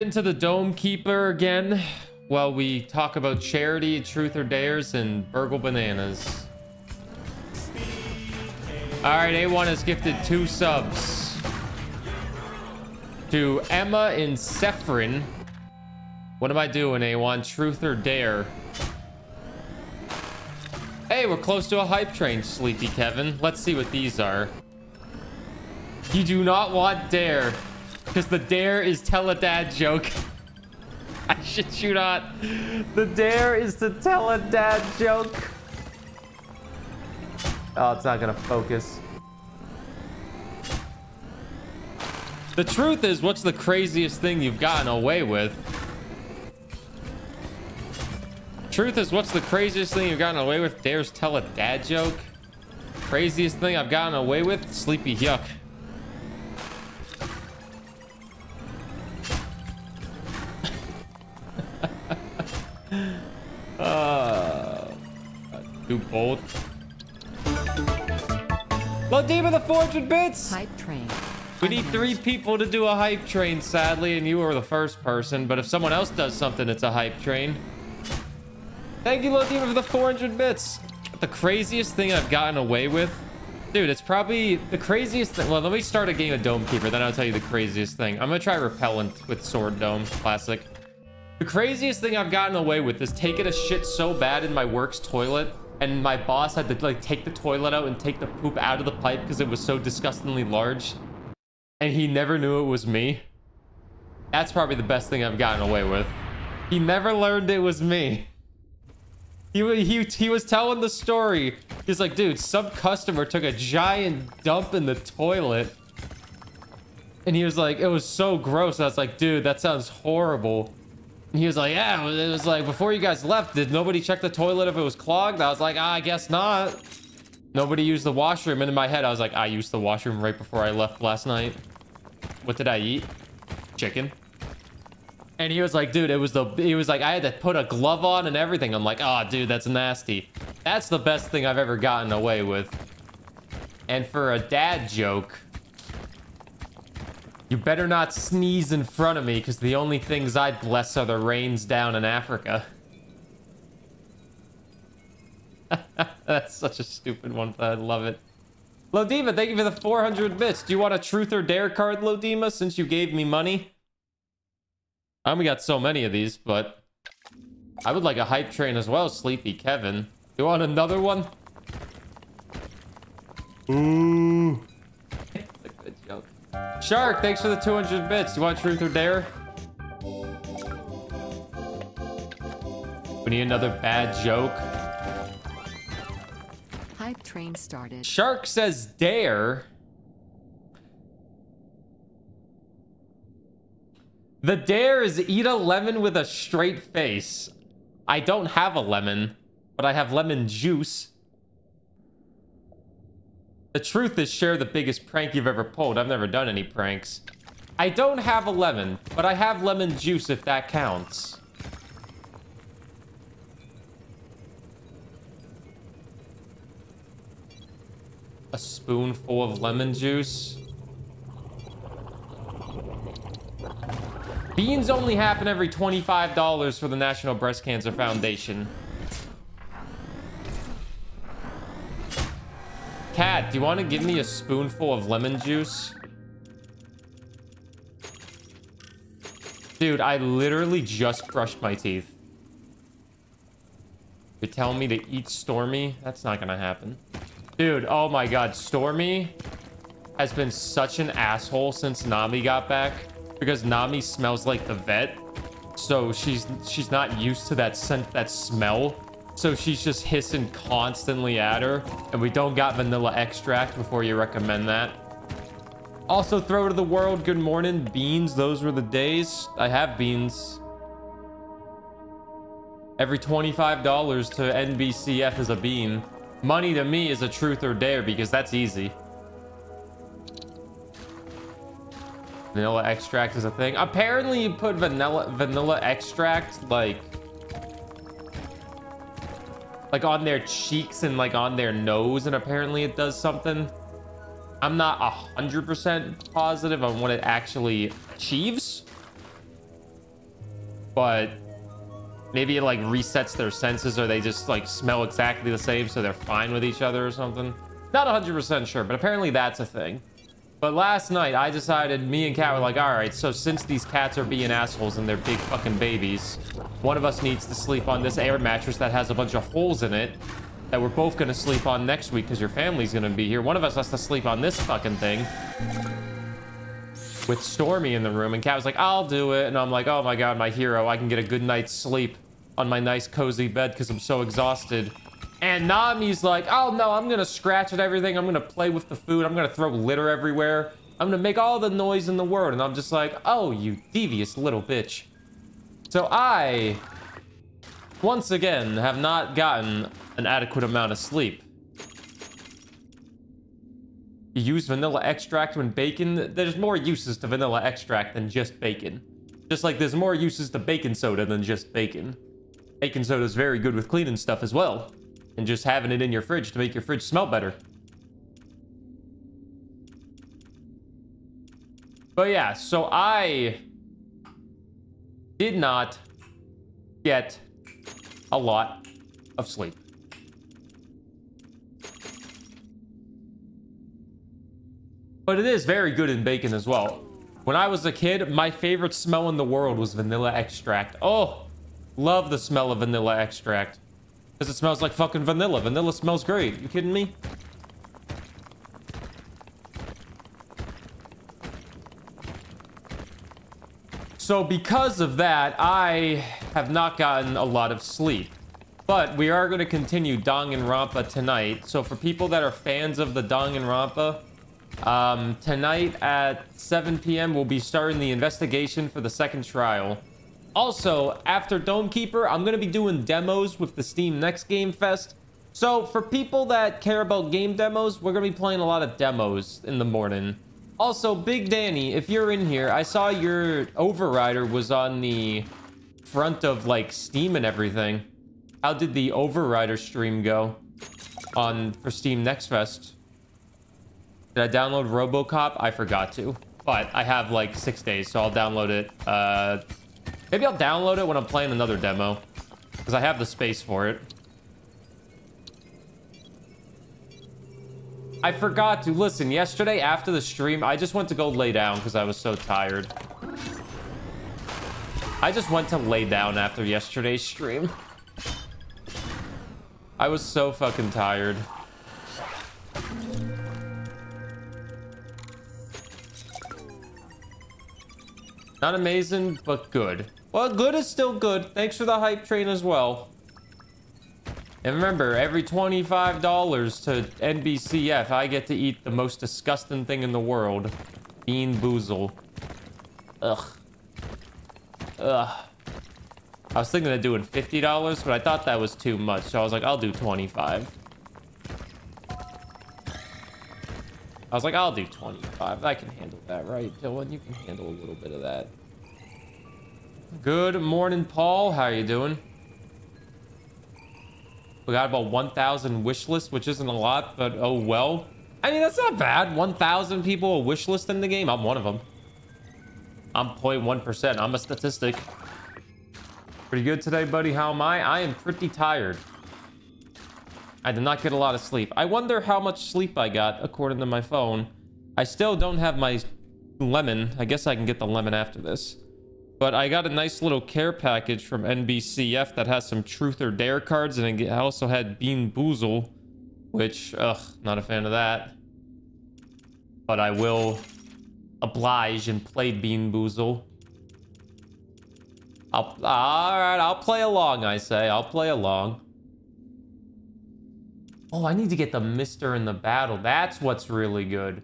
into the Dome Keeper again while we talk about charity, truth or dares, and burgle bananas. All right, A1 has gifted two subs to Emma and Sephrin. What am I doing, A1? Truth or dare? Hey, we're close to a hype train, Sleepy Kevin. Let's see what these are. You do not want dare. Because the dare is tell a dad joke. I shit you not. The dare is to tell a dad joke. Oh, it's not gonna focus. The truth is, what's the craziest thing you've gotten away with? Truth is, what's the craziest thing you've gotten away with? Dares tell a dad joke? Craziest thing I've gotten away with? Sleepy yuck. Uh, do both. Lodima the 400 bits! Hype train. We need three people to do a hype train, sadly, and you were the first person. But if someone else does something, it's a hype train. Thank you, Lodima, for the 400 bits. The craziest thing I've gotten away with Dude, it's probably the craziest thing. Well, let me start a game of Dome Keeper, then I'll tell you the craziest thing. I'm gonna try Repellent with Sword Dome, classic. The craziest thing I've gotten away with is taking a shit so bad in my work's toilet, and my boss had to like take the toilet out and take the poop out of the pipe because it was so disgustingly large. And he never knew it was me. That's probably the best thing I've gotten away with. He never learned it was me. He, he, he was telling the story. He's like, dude, some customer took a giant dump in the toilet. And he was like, it was so gross. I was like, dude, that sounds horrible. He was like, yeah, it was like, before you guys left, did nobody check the toilet if it was clogged? I was like, ah, I guess not. Nobody used the washroom. And in my head, I was like, I used the washroom right before I left last night. What did I eat? Chicken. And he was like, dude, it was the, he was like, I had to put a glove on and everything. I'm like, oh, dude, that's nasty. That's the best thing I've ever gotten away with. And for a dad joke, you better not sneeze in front of me because the only things I bless are the rains down in Africa. That's such a stupid one, but I love it. Lodima, thank you for the 400 bits. Do you want a truth or dare card, Lodima, since you gave me money? I only got so many of these, but I would like a hype train as well, Sleepy Kevin. You want another one? Ooh. Shark, thanks for the 200 bits. You want truth or dare? We need another bad joke. Hype train started. Shark says dare. The dare is eat a lemon with a straight face. I don't have a lemon, but I have lemon juice. The truth is share the biggest prank you've ever pulled. I've never done any pranks. I don't have a lemon, but I have lemon juice if that counts. A spoonful of lemon juice. Beans only happen every $25 for the National Breast Cancer Foundation. Cat, do you want to give me a spoonful of lemon juice? Dude, I literally just brushed my teeth. You're telling me to eat Stormy? That's not gonna happen. Dude, oh my god, Stormy has been such an asshole since Nami got back because Nami smells like the vet. So she's she's not used to that scent, that smell. So she's just hissing constantly at her. And we don't got vanilla extract before you recommend that. Also, throw to the world. Good morning, beans. Those were the days. I have beans. Every $25 to NBCF is a bean. Money to me is a truth or dare because that's easy. vanilla extract is a thing. Apparently you put vanilla vanilla extract like like on their cheeks and like on their nose and apparently it does something. I'm not a hundred percent positive on what it actually achieves. but maybe it like resets their senses or they just like smell exactly the same so they're fine with each other or something. Not 100% sure, but apparently that's a thing. But last night, I decided, me and Kat were like, all right, so since these cats are being assholes and they're big fucking babies, one of us needs to sleep on this air mattress that has a bunch of holes in it that we're both going to sleep on next week because your family's going to be here. One of us has to sleep on this fucking thing with Stormy in the room. And Kat was like, I'll do it. And I'm like, oh my God, my hero. I can get a good night's sleep on my nice cozy bed because I'm so exhausted. And Nami's like, oh no, I'm gonna scratch at everything. I'm gonna play with the food. I'm gonna throw litter everywhere. I'm gonna make all the noise in the world. And I'm just like, oh, you devious little bitch. So I, once again, have not gotten an adequate amount of sleep. You use vanilla extract when bacon. There's more uses to vanilla extract than just bacon. Just like there's more uses to baking soda than just bacon. Baking soda is very good with cleaning stuff as well and just having it in your fridge to make your fridge smell better. But yeah, so I did not get a lot of sleep. But it is very good in bacon as well. When I was a kid, my favorite smell in the world was vanilla extract. Oh, love the smell of vanilla extract. Because it smells like fucking vanilla. Vanilla smells great. You kidding me? So because of that, I have not gotten a lot of sleep. But we are going to continue Danganronpa tonight. So for people that are fans of the Danganronpa, um, tonight at 7 p.m. we'll be starting the investigation for the second trial. Also, after Dome Keeper, I'm going to be doing demos with the Steam Next Game Fest. So for people that care about game demos, we're going to be playing a lot of demos in the morning. Also, Big Danny, if you're in here, I saw your Overrider was on the front of like Steam and everything. How did the Overrider stream go on for Steam Next Fest? Did I download RoboCop? I forgot to, but I have like six days, so I'll download it uh, Maybe I'll download it when I'm playing another demo. Because I have the space for it. I forgot to listen. Yesterday after the stream, I just went to go lay down because I was so tired. I just went to lay down after yesterday's stream. I was so fucking tired. Not amazing, but good. Well, good is still good. Thanks for the hype train as well. And remember, every $25 to NBCF, I get to eat the most disgusting thing in the world. Bean Boozle. Ugh. Ugh. I was thinking of doing $50, but I thought that was too much. So I was like, I'll do 25. I was like, I'll do 25. I can handle that, right, Dylan? You can handle a little bit of that. Good morning, Paul. How are you doing? We got about 1,000 wish list, which isn't a lot, but oh well. I mean, that's not bad. 1,000 people a wish list in the game. I'm one of them. I'm 0.1%. I'm a statistic. Pretty good today, buddy. How am I? I am pretty tired. I did not get a lot of sleep. I wonder how much sleep I got according to my phone. I still don't have my lemon. I guess I can get the lemon after this. But I got a nice little care package from NBCF that has some Truth or Dare cards, and it also had Bean Boozle, which, ugh, not a fan of that. But I will oblige and play Bean Boozle. I'll, all right, I'll play along, I say. I'll play along. Oh, I need to get the Mister in the battle. That's what's really good.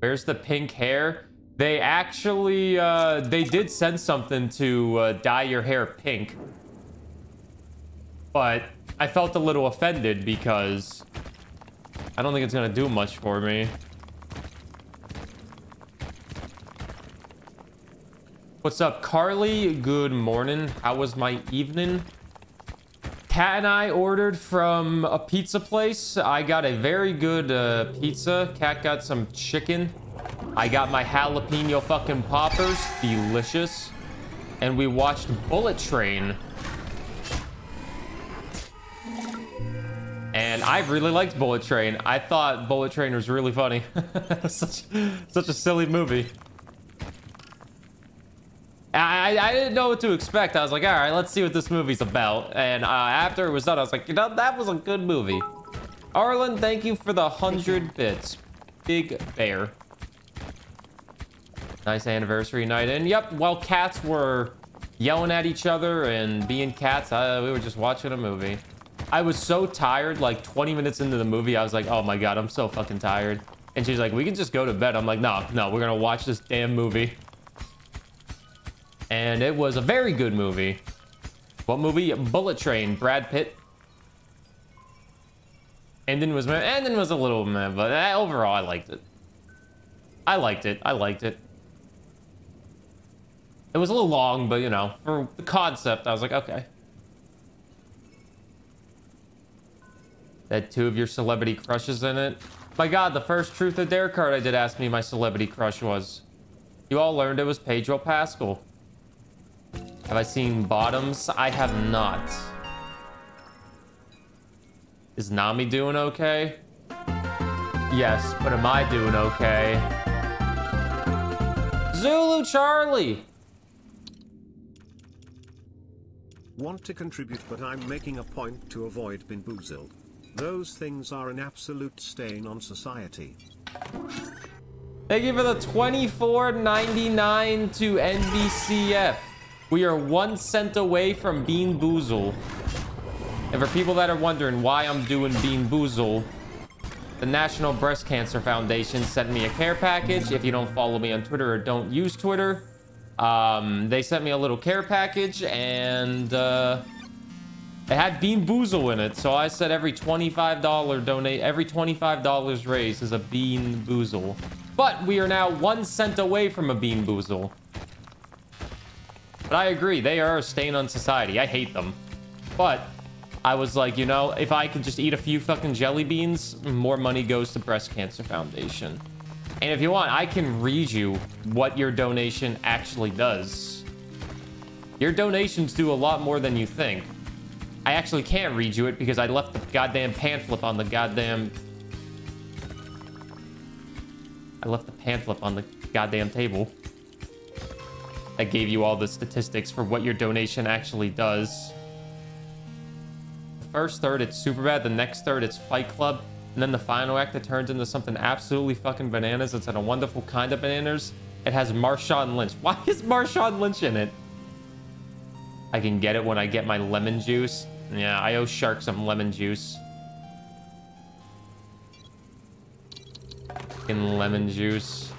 Where's the pink hair? They actually, uh, they did send something to uh, dye your hair pink. But I felt a little offended because I don't think it's going to do much for me. What's up, Carly? Good morning. How was my evening? Kat and I ordered from a pizza place. I got a very good uh, pizza. Kat got some chicken. I got my jalapeno fucking poppers. Delicious. And we watched Bullet Train. And I really liked Bullet Train. I thought Bullet Train was really funny. such, such a silly movie. I, I didn't know what to expect. I was like, all right, let's see what this movie's about. And uh, after it was done, I was like, you know, that was a good movie. Arlen, thank you for the 100 bits. Big bear. Nice anniversary night. And yep, while cats were yelling at each other and being cats, uh, we were just watching a movie. I was so tired, like 20 minutes into the movie, I was like, oh my God, I'm so fucking tired. And she's like, we can just go to bed. I'm like, no, no, we're gonna watch this damn movie and it was a very good movie. What movie? Bullet Train, Brad Pitt. Ending was ending was a little meh, but uh, overall I liked it. I liked it. I liked it. It was a little long, but you know, for the concept, I was like, okay. That two of your celebrity crushes in it. My God, the first Truth or Dare card I did ask me my celebrity crush was. You all learned it was Pedro Pascal. Have I seen bottoms? I have not. Is Nami doing okay? Yes, but am I doing okay? Zulu Charlie! Want to contribute but I'm making a point to avoid being. Those things are an absolute stain on society. Thank you for the 24.99 to NBCF. We are one cent away from Bean Boozle. And for people that are wondering why I'm doing Bean Boozle, the National Breast Cancer Foundation sent me a care package. If you don't follow me on Twitter or don't use Twitter, um, they sent me a little care package and uh, it had Bean Boozle in it. So I said every $25 donate, every $25 raised is a Bean Boozle. But we are now one cent away from a Bean Boozle. But I agree, they are a stain on society. I hate them. But I was like, you know, if I could just eat a few fucking jelly beans, more money goes to Breast Cancer Foundation. And if you want, I can read you what your donation actually does. Your donations do a lot more than you think. I actually can't read you it because I left the goddamn pamphlet on the goddamn... I left the pamphlet on the goddamn table that gave you all the statistics for what your donation actually does. The first third, it's super bad. The next third, it's Fight Club. And then the final act, it turns into something absolutely fucking bananas. It's in a wonderful kind of bananas. It has Marshawn Lynch. Why is Marshawn Lynch in it? I can get it when I get my lemon juice. Yeah, I owe Shark some lemon juice. In lemon juice.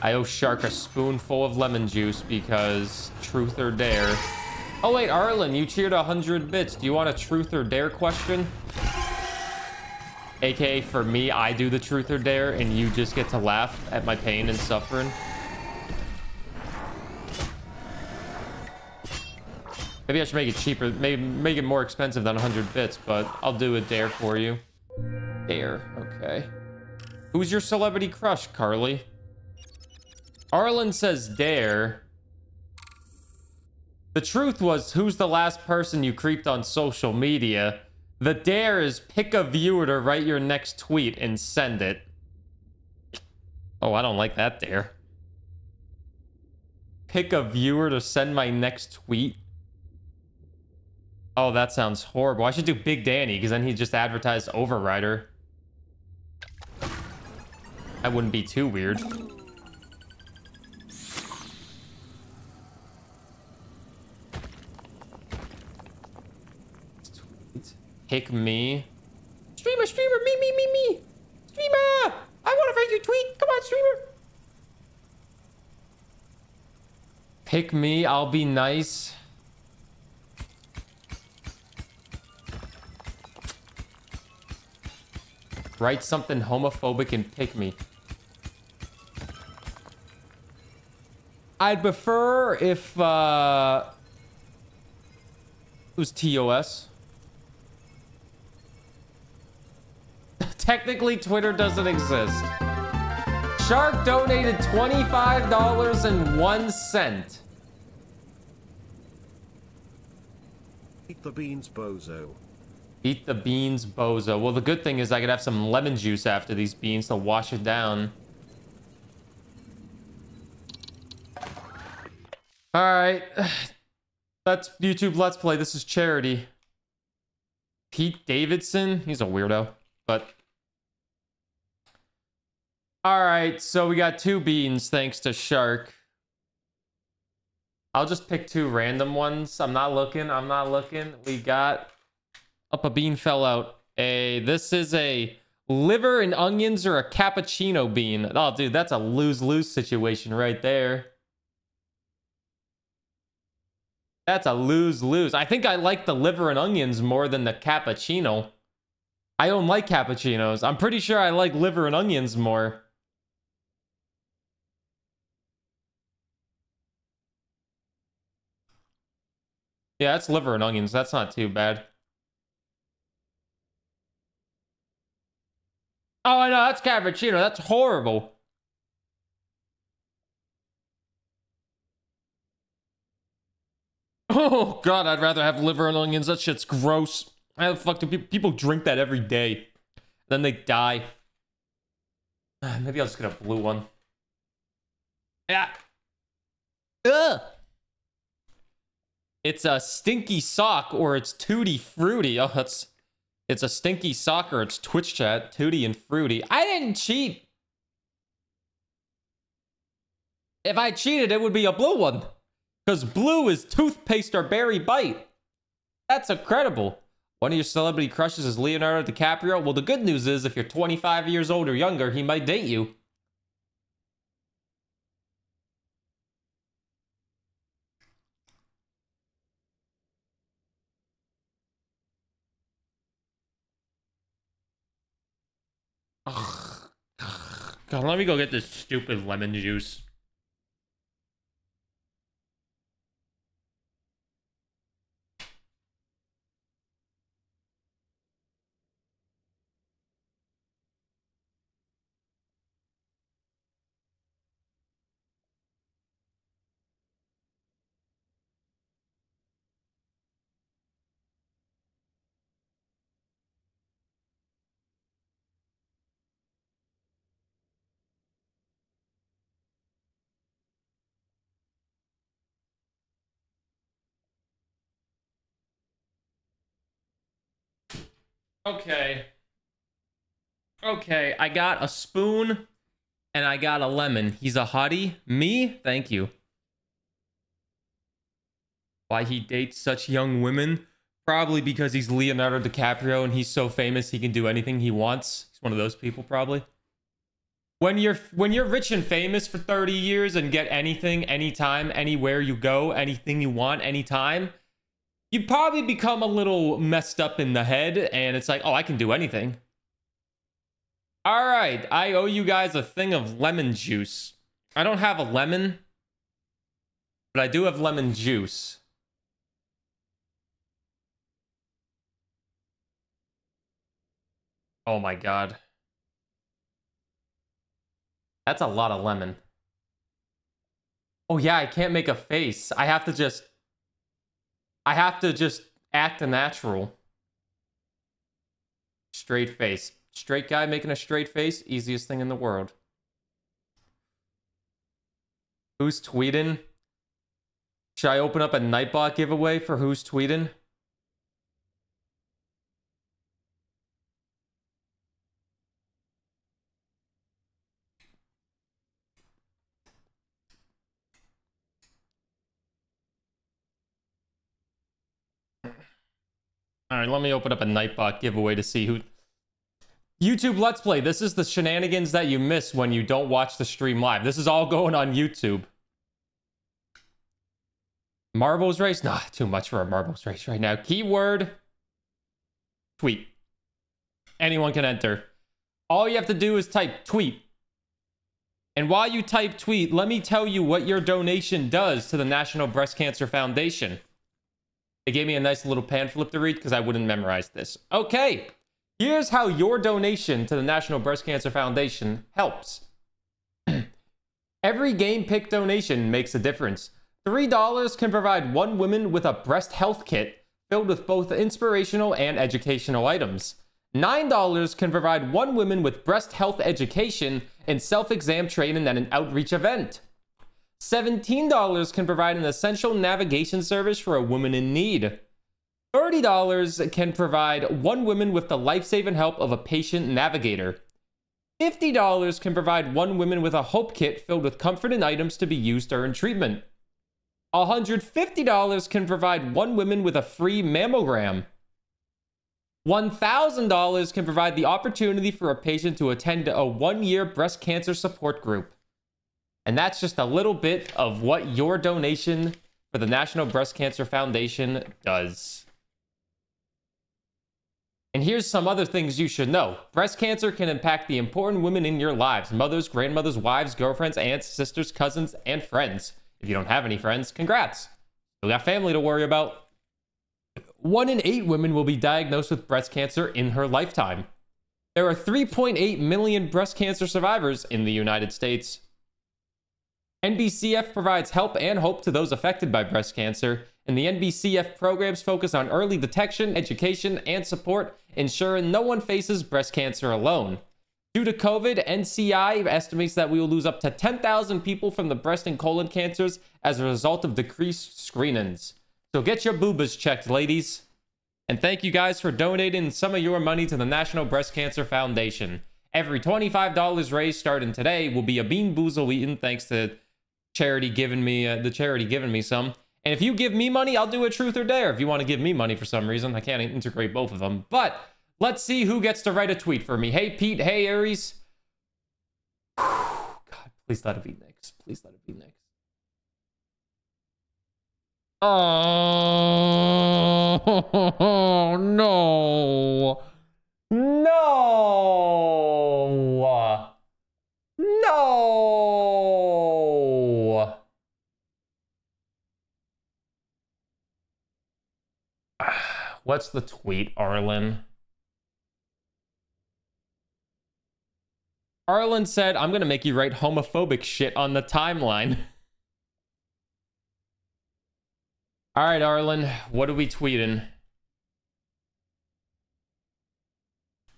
I owe Shark a spoonful of lemon juice because truth or dare. Oh wait, Arlen, you cheered 100 bits. Do you want a truth or dare question? AKA for me, I do the truth or dare and you just get to laugh at my pain and suffering. Maybe I should make it cheaper. Maybe make it more expensive than 100 bits, but I'll do a dare for you. Dare, okay. Who's your celebrity crush, Carly? Arlen says dare. The truth was, who's the last person you creeped on social media? The dare is pick a viewer to write your next tweet and send it. Oh, I don't like that dare. Pick a viewer to send my next tweet. Oh, that sounds horrible. I should do Big Danny, because then he just advertised Overrider. That wouldn't be too weird. Pick me. Streamer, streamer, me, me, me, me. Streamer! I want to write your tweet. Come on, streamer. Pick me. I'll be nice. Write something homophobic and pick me. I'd prefer if uh, it was TOS. technically Twitter doesn't exist. Shark donated $25.01. Eat the beans, bozo. Eat the beans, bozo. Well, the good thing is I could have some lemon juice after these beans to wash it down. All right. That's YouTube Let's Play. This is Charity. Pete Davidson. He's a weirdo, but... All right, so we got two beans thanks to Shark. I'll just pick two random ones. I'm not looking. I'm not looking. We got up a bean fell out. A this is a liver and onions or a cappuccino bean. Oh, dude, that's a lose-lose situation right there. That's a lose-lose. I think I like the liver and onions more than the cappuccino. I don't like cappuccinos. I'm pretty sure I like liver and onions more. Yeah, that's liver and onions. That's not too bad. Oh, I know. That's cappuccino. That's horrible. Oh, God. I'd rather have liver and onions. That shit's gross. How the fuck do people, people drink that every day? Then they die. Ah, maybe I'll just get a blue one. Yeah. Ugh. It's a stinky sock or it's tutti fruity. Oh, that's it's a stinky sock or it's Twitch chat, tutti and fruity. I didn't cheat. If I cheated, it would be a blue one. Because blue is toothpaste or berry bite. That's incredible. One of your celebrity crushes is Leonardo DiCaprio. Well, the good news is if you're 25 years old or younger, he might date you. God, let me go get this stupid lemon juice. Okay. Okay, I got a spoon and I got a lemon. He's a hottie. Me? Thank you. Why he dates such young women? Probably because he's Leonardo DiCaprio and he's so famous he can do anything he wants. He's one of those people probably. When you're when you're rich and famous for 30 years and get anything anytime anywhere you go, anything you want anytime, you probably become a little messed up in the head and it's like, oh, I can do anything. All right, I owe you guys a thing of lemon juice. I don't have a lemon, but I do have lemon juice. Oh my god. That's a lot of lemon. Oh yeah, I can't make a face. I have to just I have to just act a natural. Straight face. Straight guy making a straight face, easiest thing in the world. Who's tweeting? Should I open up a Nightbot giveaway for who's tweeting? All right, let me open up a Nightbot giveaway to see who. YouTube Let's Play. This is the shenanigans that you miss when you don't watch the stream live. This is all going on YouTube. Marbles race? Nah, too much for a marbles race right now. Keyword tweet. Anyone can enter. All you have to do is type tweet. And while you type tweet, let me tell you what your donation does to the National Breast Cancer Foundation. They gave me a nice little pamphlet to read because I wouldn't memorize this. Okay. Here's how your donation to the National Breast Cancer Foundation helps. Every Game Pink donation makes a difference. $3 can provide one woman with a breast health kit filled with both inspirational and educational items. $9 can provide one woman with breast health education and self exam training at an outreach event. $17 can provide an essential navigation service for a woman in need. $30 can provide one woman with the life saving help of a patient navigator. $50 can provide one woman with a hope kit filled with comfort and items to be used during treatment. $150 can provide one woman with a free mammogram. $1,000 can provide the opportunity for a patient to attend a one year breast cancer support group. And that's just a little bit of what your donation for the National Breast Cancer Foundation does. And here's some other things you should know. Breast cancer can impact the important women in your lives mothers, grandmothers, wives, girlfriends, aunts, sisters, cousins, and friends. If you don't have any friends, congrats. Still got family to worry about. One in eight women will be diagnosed with breast cancer in her lifetime. There are 3.8 million breast cancer survivors in the United States. NBCF provides help and hope to those affected by breast cancer, and the NBCF programs focus on early detection, education, and support, ensuring no one faces breast cancer alone. Due to COVID, NCI estimates that we will lose up to 10,000 people from the breast and colon cancers as a result of decreased screenings. So get your boobas checked, ladies. And thank you guys for donating some of your money to the National Breast Cancer Foundation. Every $25 raised starting today will be a bean boozle eaten thanks to charity giving me uh, the charity giving me some. And if you give me money, I'll do a truth or dare. If you want to give me money for some reason, I can't integrate both of them. But let's see who gets to write a tweet for me. Hey Pete, hey Aries. God, please let it be Nix. Please let it be Nix. Oh no. No. No. What's the tweet, Arlen? Arlen said, I'm going to make you write homophobic shit on the timeline. All right, Arlen, what are we tweeting?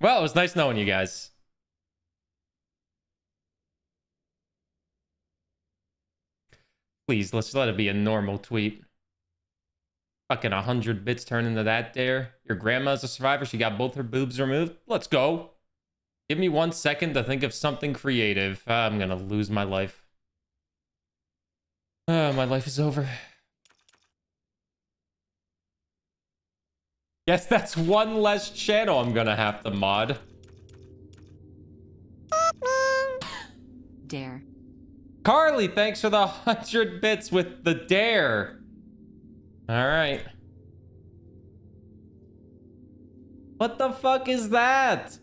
Well, it was nice knowing you guys. Please, let's let it be a normal tweet. Fucking 100 bits turn into that dare. Your grandma's a survivor. She got both her boobs removed. Let's go. Give me one second to think of something creative. I'm gonna lose my life. Uh, my life is over. Guess that's one less channel I'm gonna have to mod. Dare. Carly, thanks for the 100 bits with the dare. All right. What the fuck is that?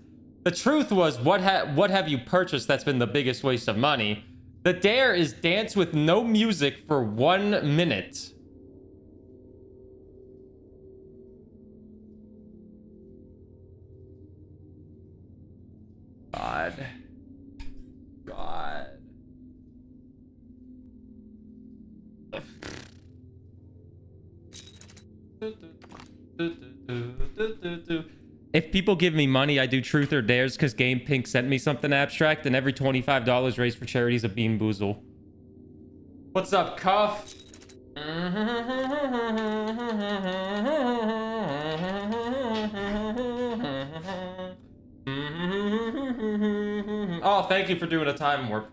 The truth was, what ha what have you purchased that's been the biggest waste of money? The dare is dance with no music for one minute. God. If people give me money, I do truth or dares because Game Pink sent me something abstract, and every $25 raised for charity is a bean boozle. What's up, Cuff? Oh, thank you for doing a time warp.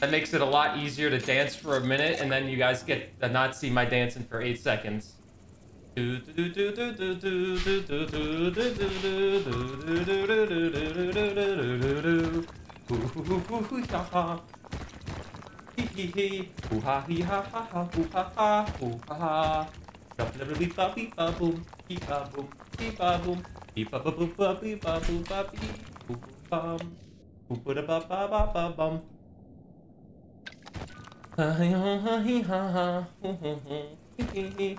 That makes it a lot easier to dance for a minute, and then you guys get to not see my dancing for eight seconds.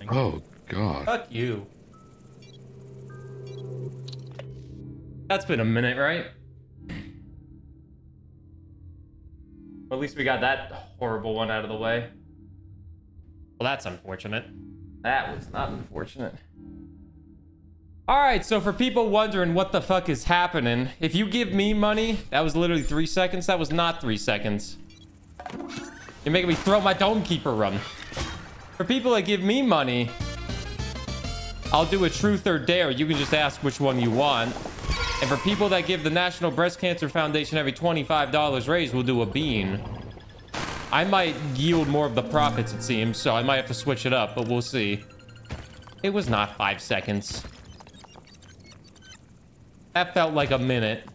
Oh, God. Fuck you. That's been a minute, right? Well, at least we got that horrible one out of the way. Well, that's unfortunate. That was not unfortunate. All right, so for people wondering what the fuck is happening, if you give me money, that was literally three seconds. That was not three seconds. You're making me throw my Dome Keeper run. For people that give me money, I'll do a truth or dare. You can just ask which one you want. And for people that give the National Breast Cancer Foundation every $25 raise, we'll do a bean. I might yield more of the profits, it seems, so I might have to switch it up, but we'll see. It was not five seconds. That felt like a minute.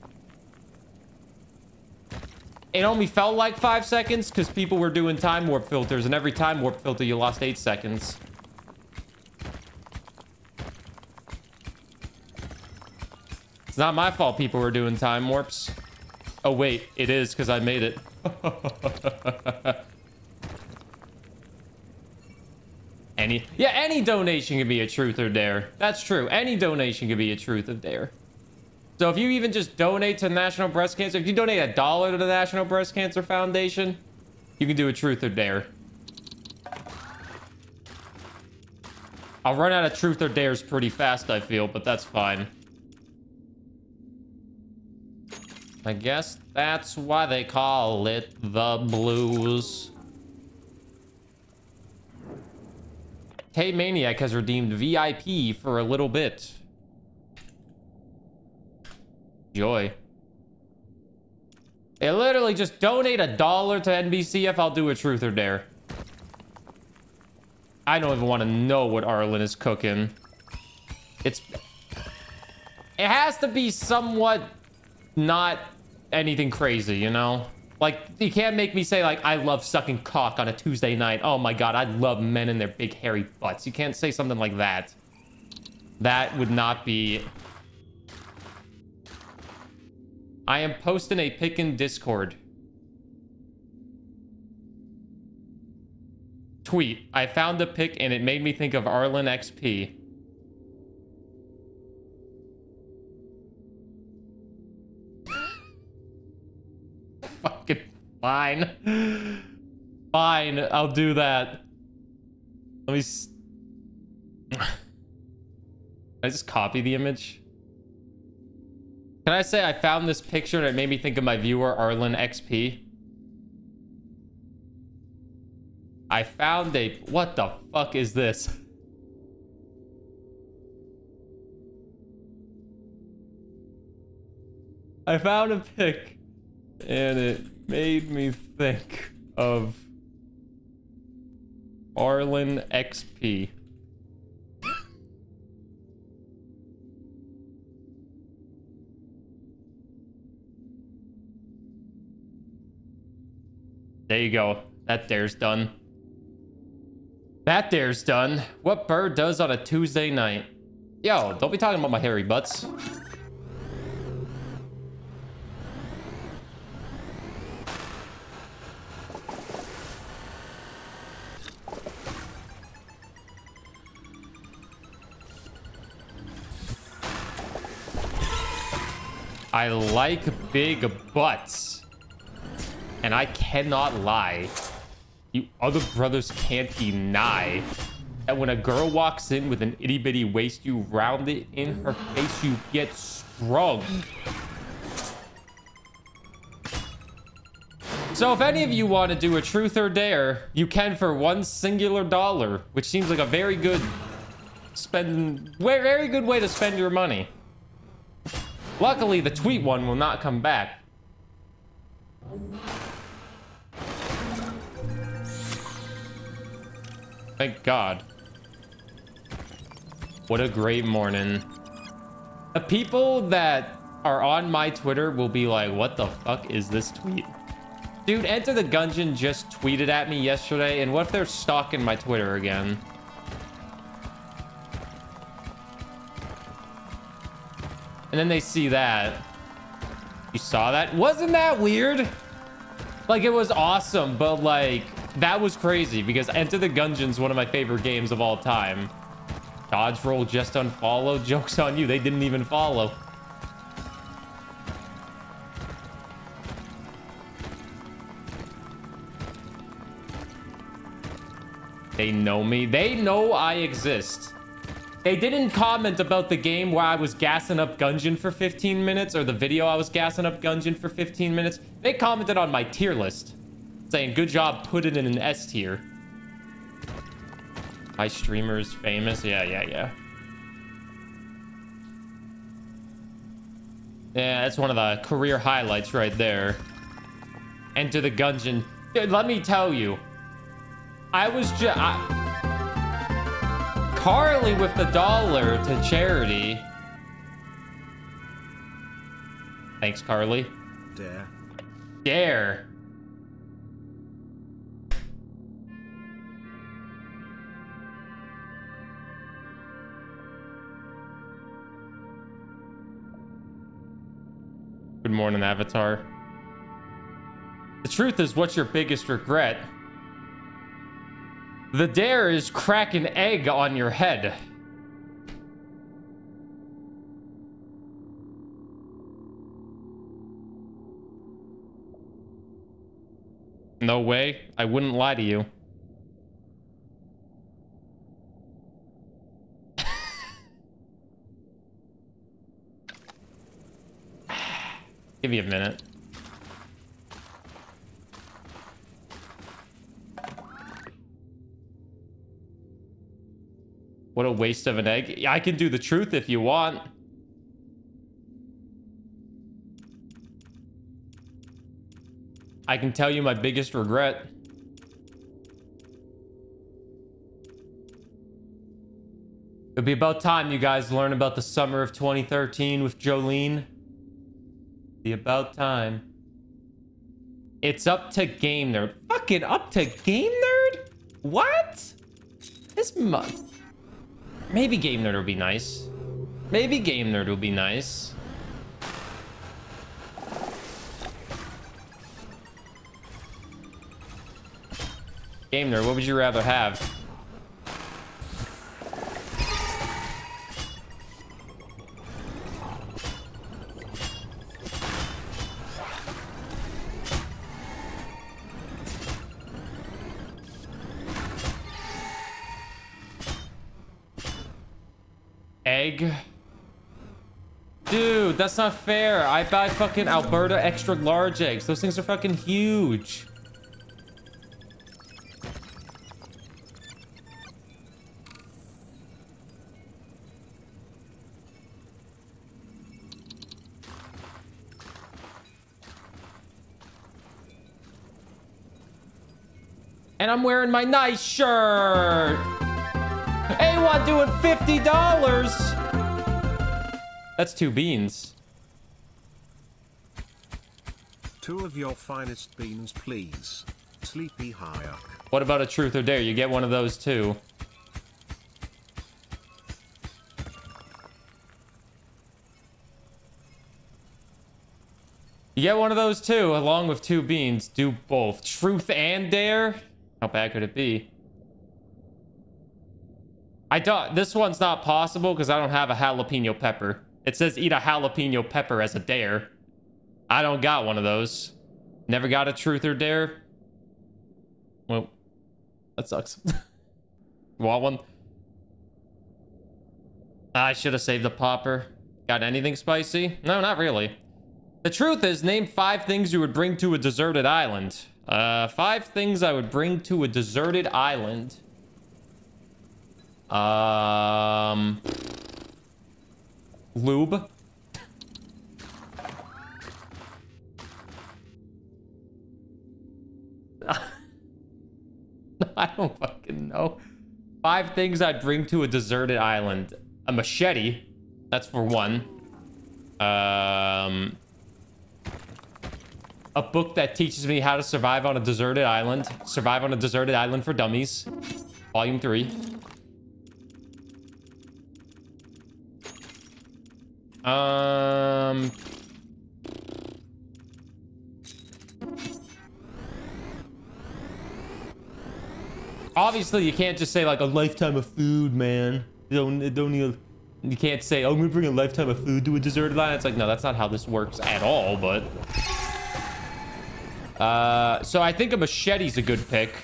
It only felt like five seconds because people were doing time warp filters, and every time warp filter, you lost eight seconds. It's not my fault people were doing time warps. Oh, wait, it is because I made it. any, yeah, any donation can be a truth or dare. That's true. Any donation can be a truth or dare. So if you even just donate to National Breast Cancer, if you donate a dollar to the National Breast Cancer Foundation, you can do a truth or dare. I'll run out of truth or dares pretty fast, I feel, but that's fine. I guess that's why they call it the blues. Hey Maniac has redeemed VIP for a little bit. Joy. They literally just donate a dollar to NBCF I'll do a truth or dare. I don't even want to know what Arlen is cooking. It's... It has to be somewhat not anything crazy, you know? Like, you can't make me say, like, I love sucking cock on a Tuesday night. Oh my god, I love men in their big hairy butts. You can't say something like that. That would not be I am posting a pick in Discord. Tweet. I found the pick and it made me think of Arlen XP. Fine. Fine, I'll do that. Let me... I just copy the image? Can I say I found this picture and it made me think of my viewer, Arlen XP? I found a... What the fuck is this? I found a pic and it made me think of Arlen XP. There you go. That dare's done. That dare's done. What bird does on a Tuesday night? Yo, don't be talking about my hairy butts. I like big butts. And I cannot lie. You other brothers can't deny that when a girl walks in with an itty bitty waist, you round it in her face, you get sprung. So if any of you want to do a truth or dare, you can for one singular dollar, which seems like a very good spend, very good way to spend your money. Luckily, the tweet one will not come back. Thank God. What a great morning. The people that are on my Twitter will be like, what the fuck is this tweet? Dude, Enter the Gungeon just tweeted at me yesterday, and what if they're stalking my Twitter again? And then they see that. You saw that? Wasn't that weird? Like, it was awesome, but, like, that was crazy because Enter the Gungeon's one of my favorite games of all time. Dodge roll, just unfollow. Joke's on you. They didn't even follow. They know me. They know I exist. They didn't comment about the game where I was gassing up Gungeon for 15 minutes or the video I was gassing up Gungeon for 15 minutes. They commented on my tier list saying, good job, put it in an S tier. My streamer's famous. Yeah, yeah, yeah. Yeah, that's one of the career highlights right there. Enter the Gungeon. Dude, let me tell you. I was just... Carly with the dollar to charity. Thanks, Carly. Dare. Dare. Good morning, Avatar. The truth is, what's your biggest regret? The dare is crack an egg on your head. No way. I wouldn't lie to you. Give me a minute. What a waste of an egg. I can do the truth if you want. I can tell you my biggest regret. It'll be about time you guys learn about the summer of 2013 with Jolene. Be about time. It's up to Game Nerd. Fucking up to Game Nerd? What? This month. Maybe Game Nerd will be nice. Maybe Game Nerd will be nice. Game Nerd, what would you rather have? That's not fair. I buy fucking Alberta extra large eggs. Those things are fucking huge. And I'm wearing my nice shirt. A1 doing $50. That's two beans. Two of your finest beans, please. Sleepy Hayek. What about a truth or dare? You get one of those too. You get one of those too, along with two beans. Do both. Truth and dare? How bad could it be? I don't. This one's not possible because I don't have a jalapeno pepper. It says eat a jalapeno pepper as a dare. I don't got one of those. Never got a truth or dare. Well, that sucks. Want one? I should have saved the popper. Got anything spicy? No, not really. The truth is, name five things you would bring to a deserted island. Uh, five things I would bring to a deserted island. Um, lube. I don't fucking know. Five things I'd bring to a deserted island. A machete. That's for one. Um, a book that teaches me how to survive on a deserted island. Survive on a deserted island for dummies. Volume 3. Um... Obviously, you can't just say like a lifetime of food, man. You don't, don't need, you can't say, oh, I'm gonna bring a lifetime of food to a deserted island. It's like, no, that's not how this works at all, but... Uh, so I think a machete's a good pick.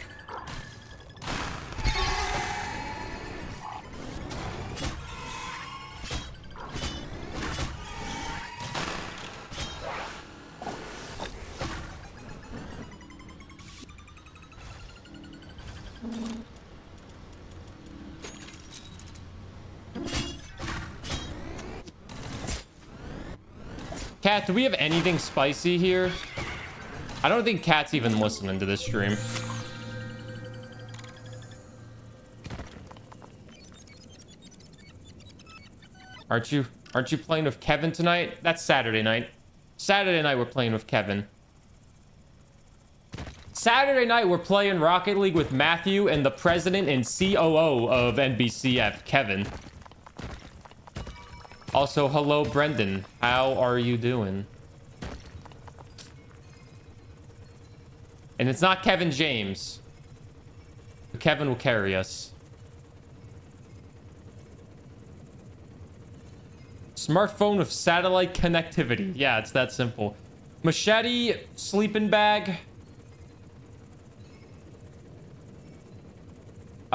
Do we have anything spicy here? I don't think Cat's even listening to this stream. Aren't you aren't you playing with Kevin tonight? That's Saturday night. Saturday night we're playing with Kevin. Saturday night we're playing Rocket League with Matthew and the president and COO of NBCF, Kevin. Also, hello Brendan. How are you doing? And it's not Kevin James. Kevin will carry us. Smartphone with satellite connectivity. Yeah, it's that simple. Machete, sleeping bag.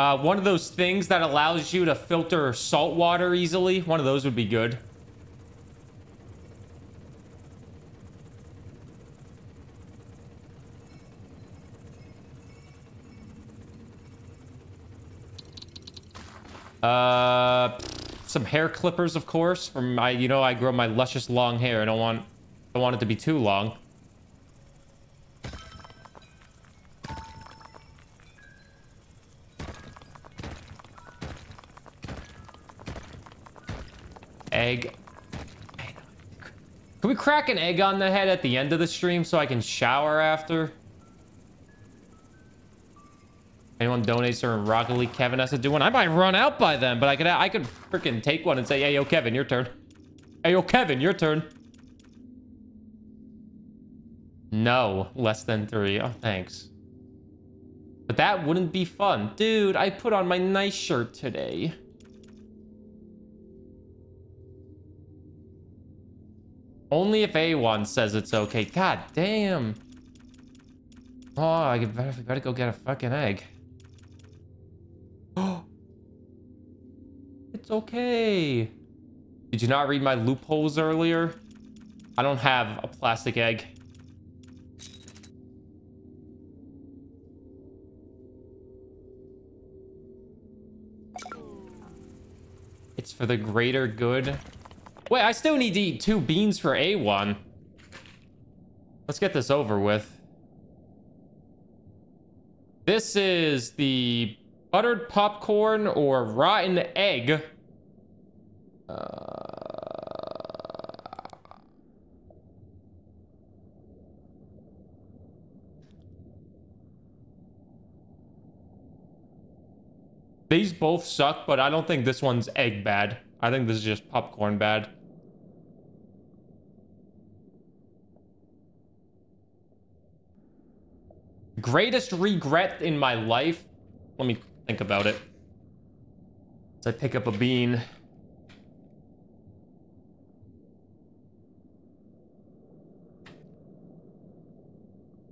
Uh, one of those things that allows you to filter salt water easily. One of those would be good. Uh, some hair clippers, of course. From my, you know, I grow my luscious long hair. I don't want, don't want it to be too long. Egg. Can we crack an egg on the head at the end of the stream so I can shower after? Anyone donates during Rocket League, Kevin has to do one. I might run out by then, but I could I could freaking take one and say, hey, yo, Kevin, your turn. Hey, yo, Kevin, your turn. No, less than three. Oh, thanks. But that wouldn't be fun. Dude, I put on my nice shirt today. Only if A1 says it's okay. God damn. Oh, I better, better go get a fucking egg. Oh. it's okay. Did you not read my loopholes earlier? I don't have a plastic egg. It's for the greater good. Wait, I still need to eat two beans for A1. Let's get this over with. This is the buttered popcorn or rotten egg. Uh... These both suck, but I don't think this one's egg bad. I think this is just popcorn bad. Greatest regret in my life? Let me think about it. As I pick up a bean.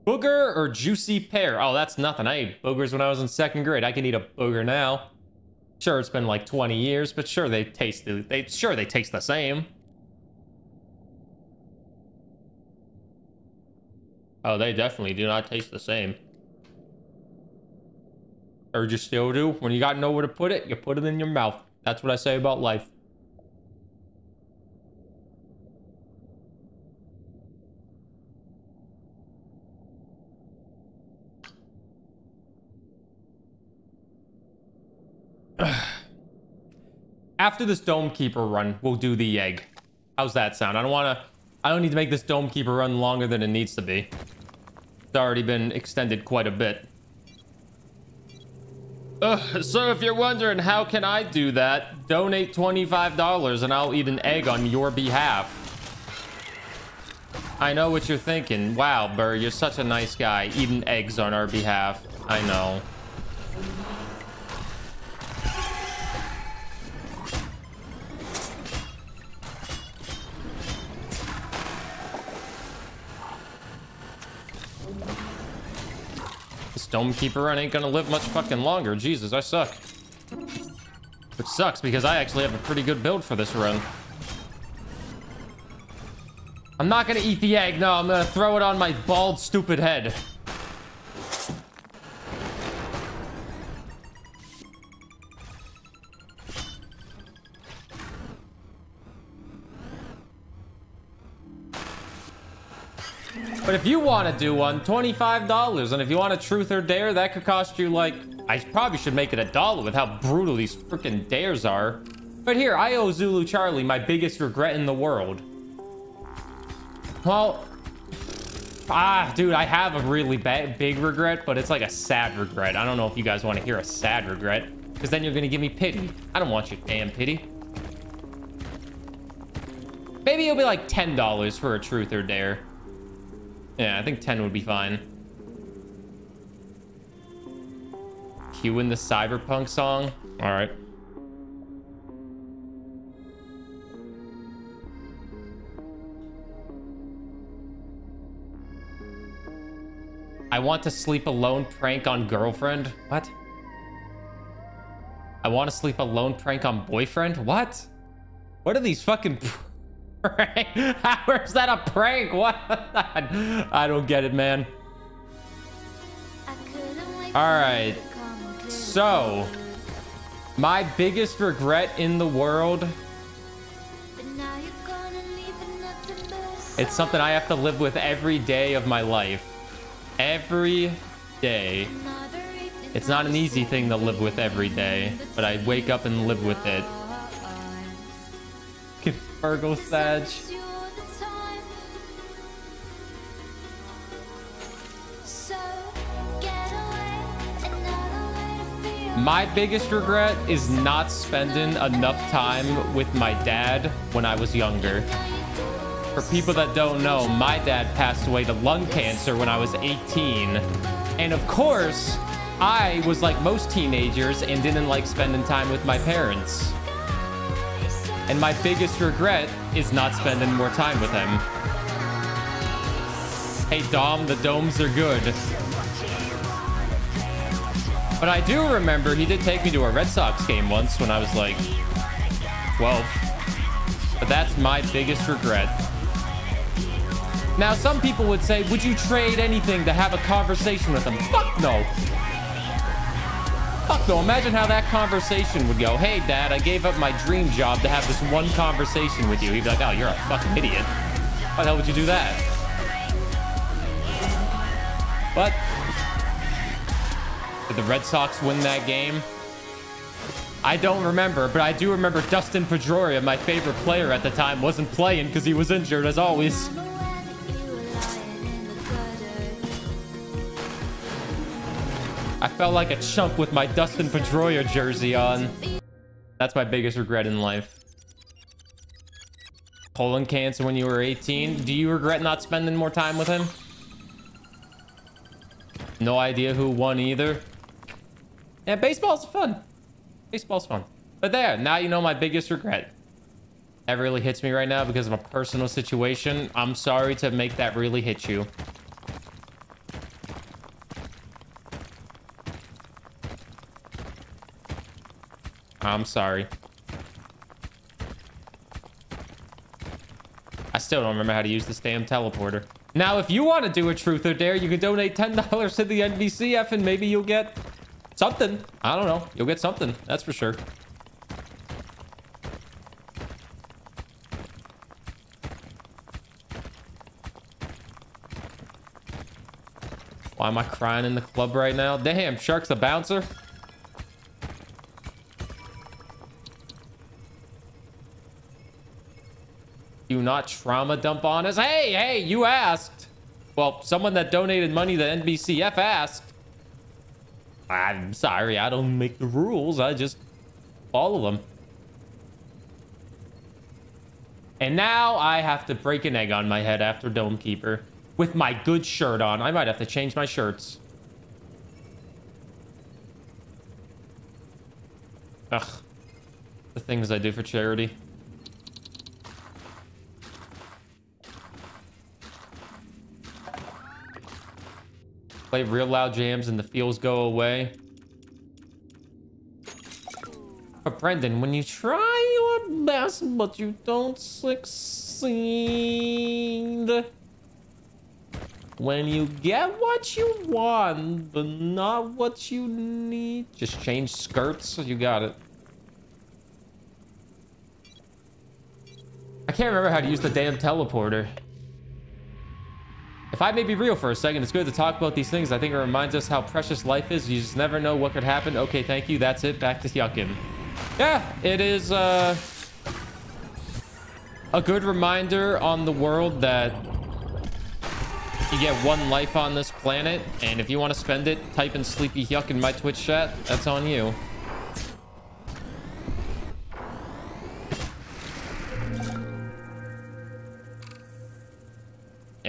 Booger or juicy pear? Oh, that's nothing. I ate boogers when I was in second grade. I can eat a booger now. Sure, it's been like 20 years, but sure they taste they sure they taste the same. Oh, they definitely do not taste the same. Or just still do. When you got nowhere to put it, you put it in your mouth. That's what I say about life. After this Dome Keeper run, we'll do the egg. How's that sound? I don't want to... I don't need to make this Dome Keeper run longer than it needs to be. It's already been extended quite a bit. Uh, so if you're wondering how can I do that, donate $25 and I'll eat an egg on your behalf. I know what you're thinking. Wow, Burr, you're such a nice guy, eating eggs on our behalf. I know. Dome Keeper run ain't gonna live much fucking longer. Jesus, I suck. Which sucks because I actually have a pretty good build for this run. I'm not gonna eat the egg. No, I'm gonna throw it on my bald, stupid head. But if you want to do one, $25. And if you want a truth or dare, that could cost you like... I probably should make it a dollar with how brutal these freaking dares are. But here, I owe Zulu Charlie my biggest regret in the world. Well... Ah, dude, I have a really big regret, but it's like a sad regret. I don't know if you guys want to hear a sad regret. Because then you're going to give me pity. I don't want your damn pity. Maybe it'll be like $10 for a truth or dare. Yeah, I think 10 would be fine. Cue in the cyberpunk song. All right. I want to sleep alone prank on girlfriend. What? I want to sleep alone prank on boyfriend. What? What are these fucking prank? How is that a prank? What? I don't get it, man. All right. So, my biggest regret in the world. It's something I have to live with every day of my life. Every day. It's not an easy thing to live with every day, but I wake up and live with it. Virgo Sag. My biggest regret is not spending enough time with my dad when I was younger. For people that don't know, my dad passed away to lung cancer when I was 18. And of course, I was like most teenagers and didn't like spending time with my parents. And my biggest regret is not spending more time with him. Hey, Dom, the domes are good. But I do remember he did take me to a Red Sox game once when I was like 12. But that's my biggest regret. Now, some people would say, would you trade anything to have a conversation with him? Fuck no. Fuck no. Imagine how that conversation would go. Hey, Dad, I gave up my dream job to have this one conversation with you. He'd be like, oh, you're a fucking idiot. Why the hell would you do that? But did the Red Sox win that game? I don't remember, but I do remember Dustin Pedroia, my favorite player at the time, wasn't playing because he was injured as always. I felt like a chump with my Dustin Pedroia jersey on. That's my biggest regret in life. Colon cancer when you were 18. Do you regret not spending more time with him? No idea who won either. Yeah, baseball's fun. Baseball's fun. But there, now you know my biggest regret. That really hits me right now because of a personal situation. I'm sorry to make that really hit you. I'm sorry. I still don't remember how to use this damn teleporter. Now, if you want to do a truth or dare, you can donate $10 to the NBCF and maybe you'll get something. I don't know. You'll get something. That's for sure. Why am I crying in the club right now? Damn, Shark's a bouncer. Do not trauma dump on us. Hey, hey, you asked. Well, someone that donated money to NBCF asked. I'm sorry, I don't make the rules. I just follow them. And now I have to break an egg on my head after Dome Keeper. With my good shirt on. I might have to change my shirts. Ugh. The things I do for charity. Play real loud jams and the feels go away. But Brendan, when you try your best but you don't succeed. When you get what you want, but not what you need. Just change skirts, you got it. I can't remember how to use the damn teleporter. If I may be real for a second, it's good to talk about these things. I think it reminds us how precious life is. You just never know what could happen. Okay, thank you. That's it. Back to yucking. Yeah, it is uh, a good reminder on the world that you get one life on this planet, and if you want to spend it, type in Sleepy Yuck in my Twitch chat. That's on you.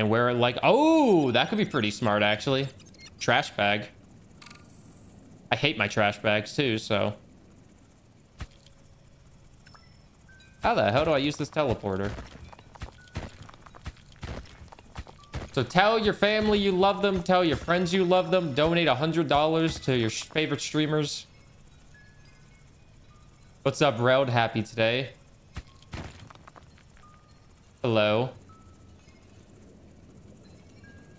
And wear it like, oh, that could be pretty smart, actually. Trash bag. I hate my trash bags, too, so... How the hell do I use this teleporter? So tell your family you love them. Tell your friends you love them. Donate $100 to your favorite streamers. What's up, Reld? Happy today. Hello.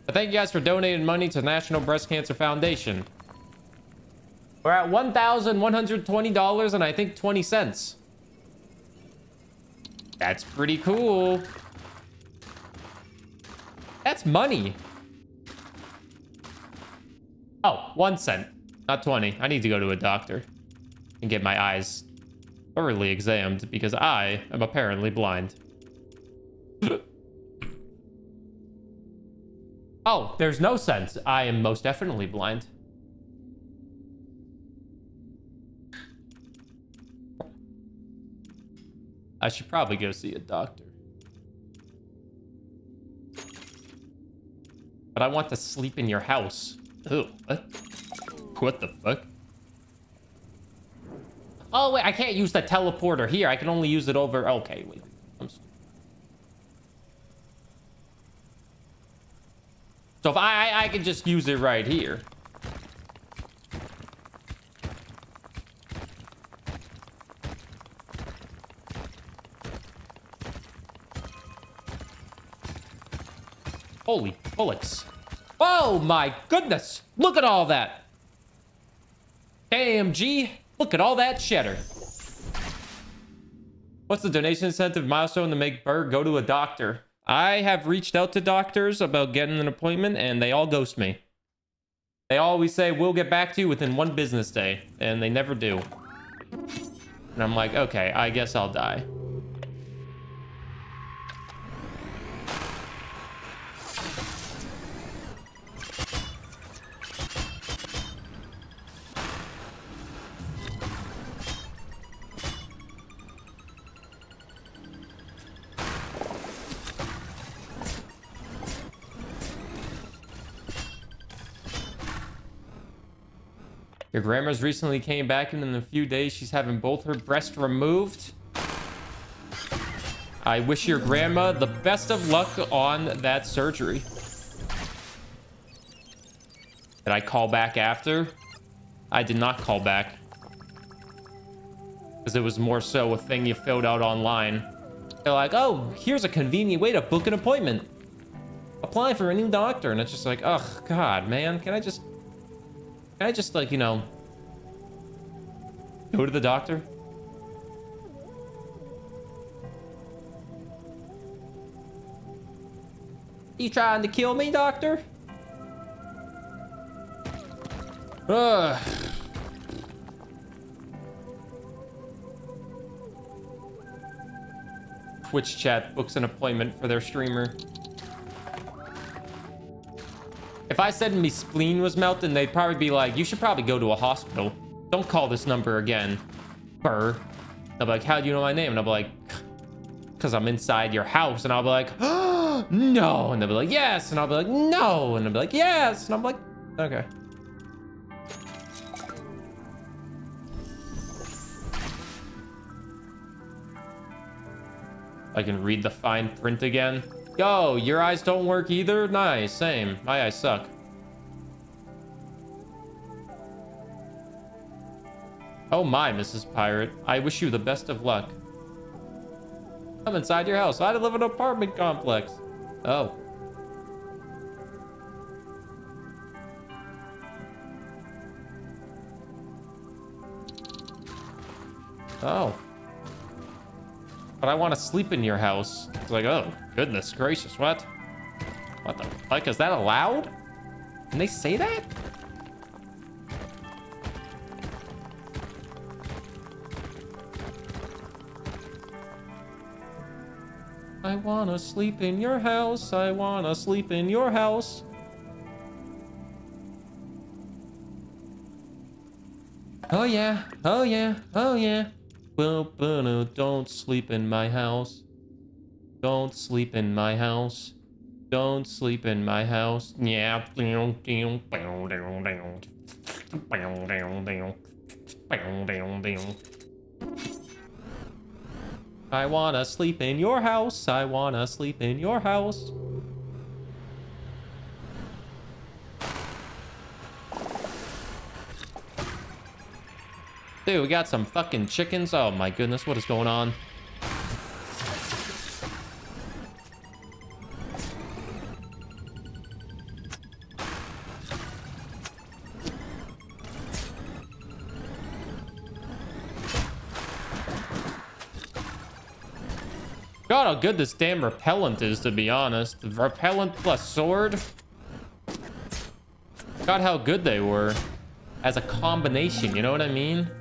But thank you guys for donating money to National Breast Cancer Foundation. We're at $1,120 and I think 20 cents. That's pretty cool. That's money. Oh, one cent, not 20. I need to go to a doctor and get my eyes thoroughly examined because I am apparently blind. oh, there's no sense. I am most definitely blind. I should probably go see a doctor. But I want to sleep in your house. Ew, what? What the fuck? Oh, wait, I can't use the teleporter here. I can only use it over... Okay, wait. So if I, I, I can just use it right here. Holy bullets. Oh my goodness. Look at all that. AMG, look at all that cheddar. What's the donation incentive milestone to make Berg go to a doctor? I have reached out to doctors about getting an appointment and they all ghost me. They always say, we'll get back to you within one business day. And they never do. And I'm like, okay, I guess I'll die. Your grandma's recently came back and in a few days she's having both her breasts removed. I wish your grandma the best of luck on that surgery. Did I call back after? I did not call back. Because it was more so a thing you filled out online. They're like, oh, here's a convenient way to book an appointment. Apply for a new doctor. And it's just like, oh, God, man. Can I just can I just, like, you know, go to the doctor? You trying to kill me, doctor? Ugh. Twitch chat books an appointment for their streamer. If I said my spleen was melting, they'd probably be like, you should probably go to a hospital. Don't call this number again. Burr. They'll be like, how do you know my name? And I'll be like, because I'm inside your house. And I'll be like, oh, no. And they'll be like, yes. And I'll be like, no. And they'll be like, yes. And I'm like, okay. I can read the fine print again. Yo, your eyes don't work either? Nice, same. My eyes suck. Oh my, Mrs. Pirate. I wish you the best of luck. I'm inside your house. I live in an apartment complex. Oh. Oh. But I want to sleep in your house. It's like, oh, goodness gracious, what? What the? Like, is that allowed? Can they say that? I wanna sleep in your house. I wanna sleep in your house. Oh yeah, oh yeah, oh yeah. Don't sleep in my house. Don't sleep in my house. Don't sleep in my house. Yeah. I wanna sleep in your house. I wanna sleep in your house. Dude, we got some fucking chickens. Oh my goodness, what is going on? God, how good this damn repellent is, to be honest. Repellent plus sword. God, how good they were. As a combination, you know what I mean?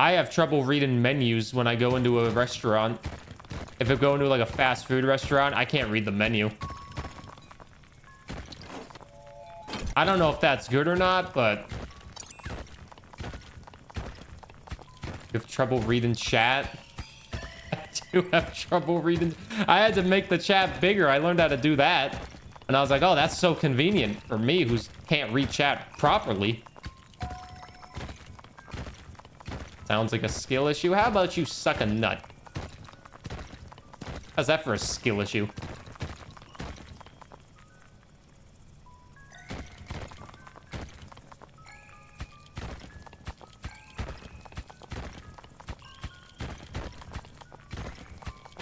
I have trouble reading menus when I go into a restaurant. If I go into like a fast food restaurant, I can't read the menu. I don't know if that's good or not, but... You have trouble reading chat? I do have trouble reading... I had to make the chat bigger. I learned how to do that. And I was like, oh, that's so convenient for me who can't read chat properly. Sounds like a skill issue. How about you suck a nut? How's that for a skill issue?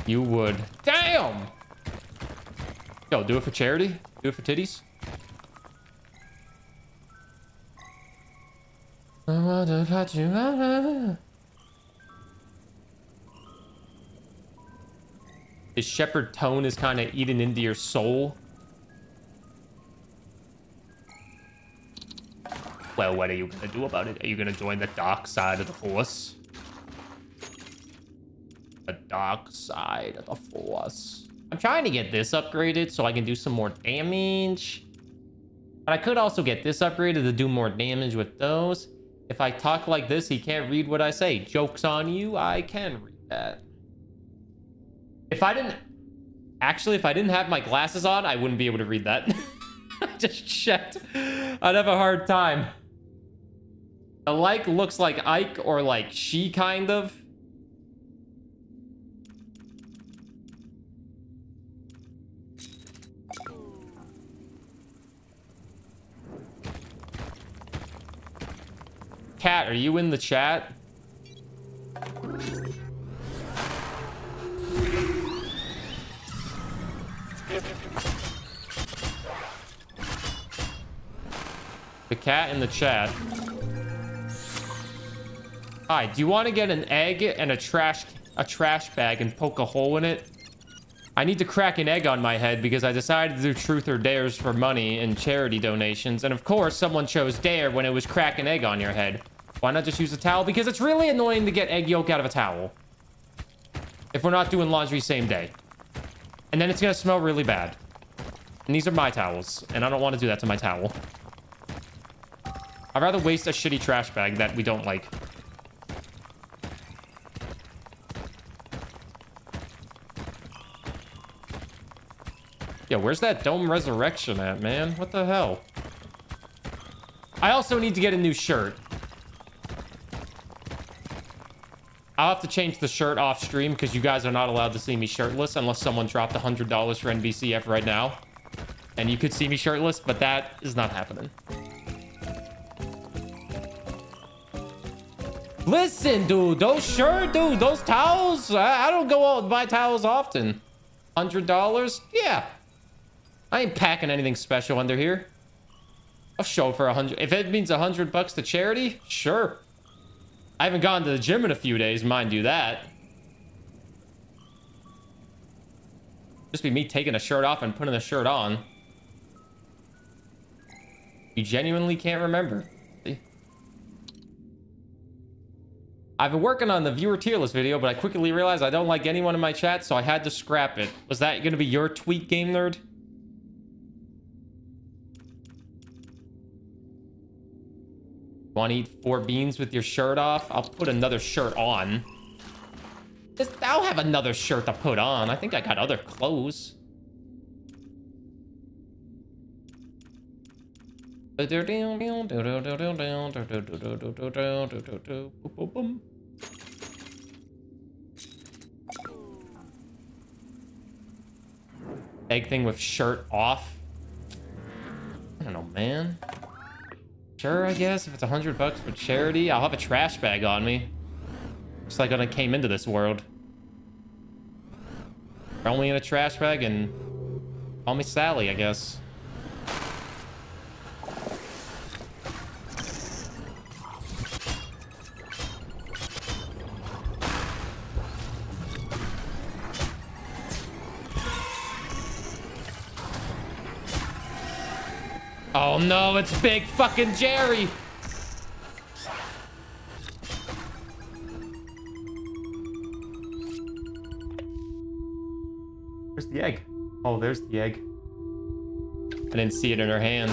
You would. Damn! Yo, do it for charity? Do it for titties? His Shepard tone is kind of eating into your soul. Well, what are you gonna do about it? Are you gonna join the dark side of the force? The dark side of the force. I'm trying to get this upgraded so I can do some more damage. But I could also get this upgraded to do more damage with those. If I talk like this, he can't read what I say. Joke's on you, I can read that. If I didn't... Actually, if I didn't have my glasses on, I wouldn't be able to read that. I just checked. I'd have a hard time. The like looks like Ike or like she kind of. Cat, are you in the chat? The cat in the chat. Hi, do you want to get an egg and a trash a trash bag and poke a hole in it? I need to crack an egg on my head because I decided to do truth or dares for money and charity donations. And of course, someone chose dare when it was crack an egg on your head. Why not just use a towel? Because it's really annoying to get egg yolk out of a towel. If we're not doing laundry same day. And then it's going to smell really bad. And these are my towels. And I don't want to do that to my towel. I'd rather waste a shitty trash bag that we don't like. Yeah, where's that Dome Resurrection at, man? What the hell? I also need to get a new shirt. I'll have to change the shirt off stream because you guys are not allowed to see me shirtless unless someone dropped $100 for NBCF right now. And you could see me shirtless, but that is not happening. Listen, dude, those shirt, dude, those towels, I, I don't go out and buy towels often. $100? Yeah, I ain't packing anything special under here. I'll show for a hundred. If it means a hundred bucks to charity, sure. I haven't gone to the gym in a few days, mind you that. Just be me taking a shirt off and putting a shirt on. You genuinely can't remember. I've been working on the viewer tier list video, but I quickly realized I don't like anyone in my chat, so I had to scrap it. Was that going to be your tweet, Game Nerd? Want to eat four beans with your shirt off? I'll put another shirt on. Just, I'll have another shirt to put on. I think I got other clothes. Egg thing with shirt off. I don't know, man. Sure, I guess. If it's a hundred bucks for charity, I'll have a trash bag on me. Just like when I came into this world. Only in a trash bag and call me Sally, I guess. Oh no, it's big fucking Jerry. Where's the egg? Oh, there's the egg. I didn't see it in her hand.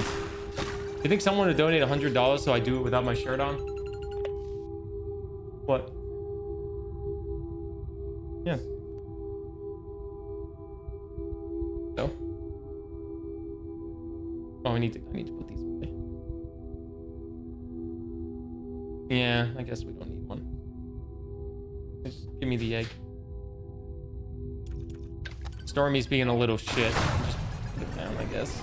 Do you think someone would donate $100 so I do it without my shirt on? What? Yeah. I need to I need to put these away. Yeah, I guess we don't need one. Just give me the egg. Stormy's being a little shit. Just put it down, I guess.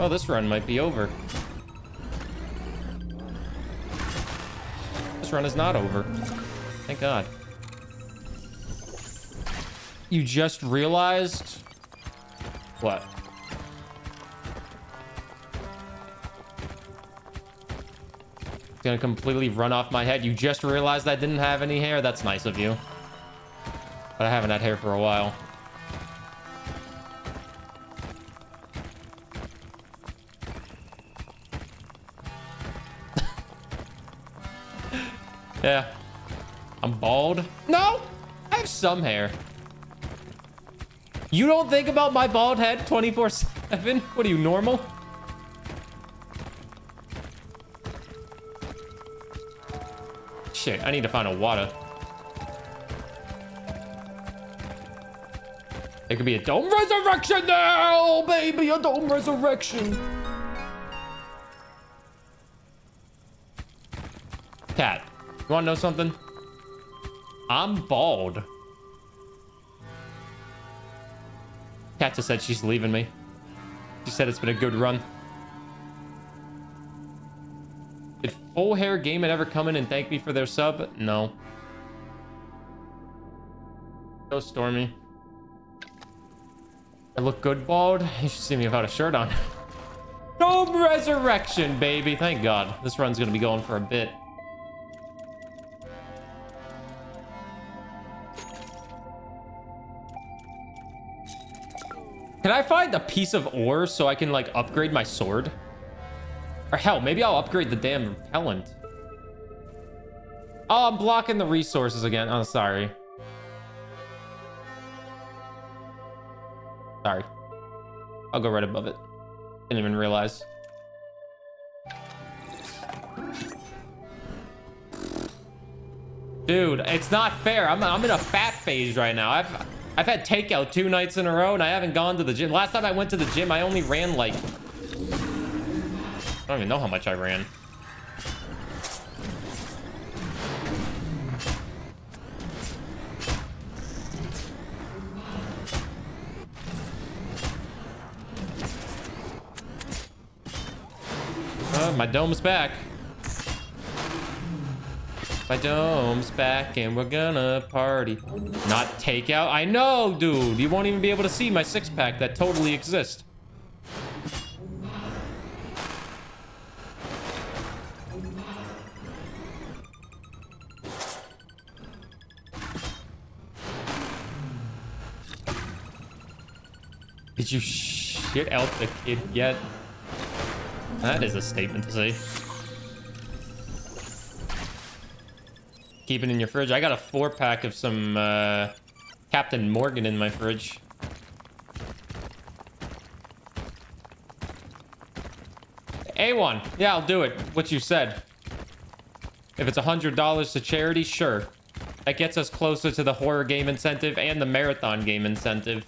Oh, this run might be over. This run is not over. Thank God. You just realized... What? It's gonna completely run off my head. You just realized I didn't have any hair? That's nice of you. But I haven't had hair for a while. yeah. I'm bald. No! I have some hair. You don't think about my bald head 24-7? What are you, normal? Shit, I need to find a water. There could be a dome resurrection! Oh, baby, a dome resurrection! Cat, you wanna know something? I'm bald. Just said she's leaving me. She said it's been a good run. Did Full Hair Gaming ever come in and thank me for their sub? No. Go Stormy. I look good bald. You should see me without a shirt on. Dome Resurrection, baby. Thank God. This run's gonna be going for a bit. A piece of ore so I can like upgrade my sword? Or hell, maybe I'll upgrade the damn repellent. Oh, I'm blocking the resources again. Oh, sorry. Sorry. I'll go right above it. Didn't even realize. Dude, it's not fair. I'm, I'm in a fat phase right now. I've I've had takeout two nights in a row and I haven't gone to the gym. Last time I went to the gym, I only ran like... I don't even know how much I ran. Uh, my dome's back. My dome's back and we're gonna party. Not takeout. I know, dude. You won't even be able to see my six pack that totally exists. Did you shit out the kid yet? That is a statement to say. Keep it in your fridge. I got a four pack of some uh, Captain Morgan in my fridge. A1. Yeah, I'll do it. What you said. If it's $100 to charity, sure. That gets us closer to the horror game incentive and the marathon game incentive.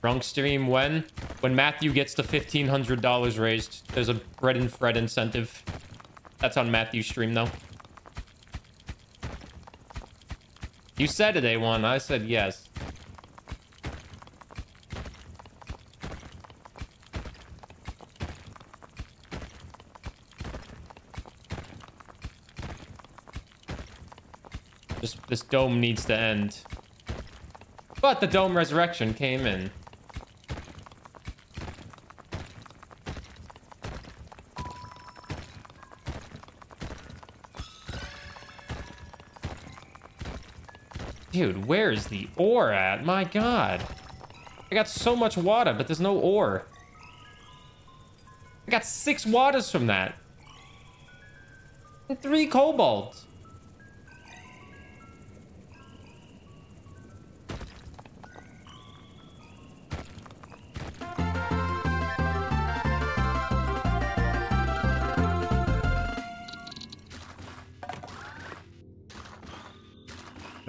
Drunk stream when? When Matthew gets to $1,500 raised. There's a bread and Fred incentive. That's on Matthew's stream, though. You said it, A1. I said yes. This, this dome needs to end. But the dome resurrection came in. Dude, where is the ore at? My god. I got so much water, but there's no ore. I got six waters from that. And three cobalt.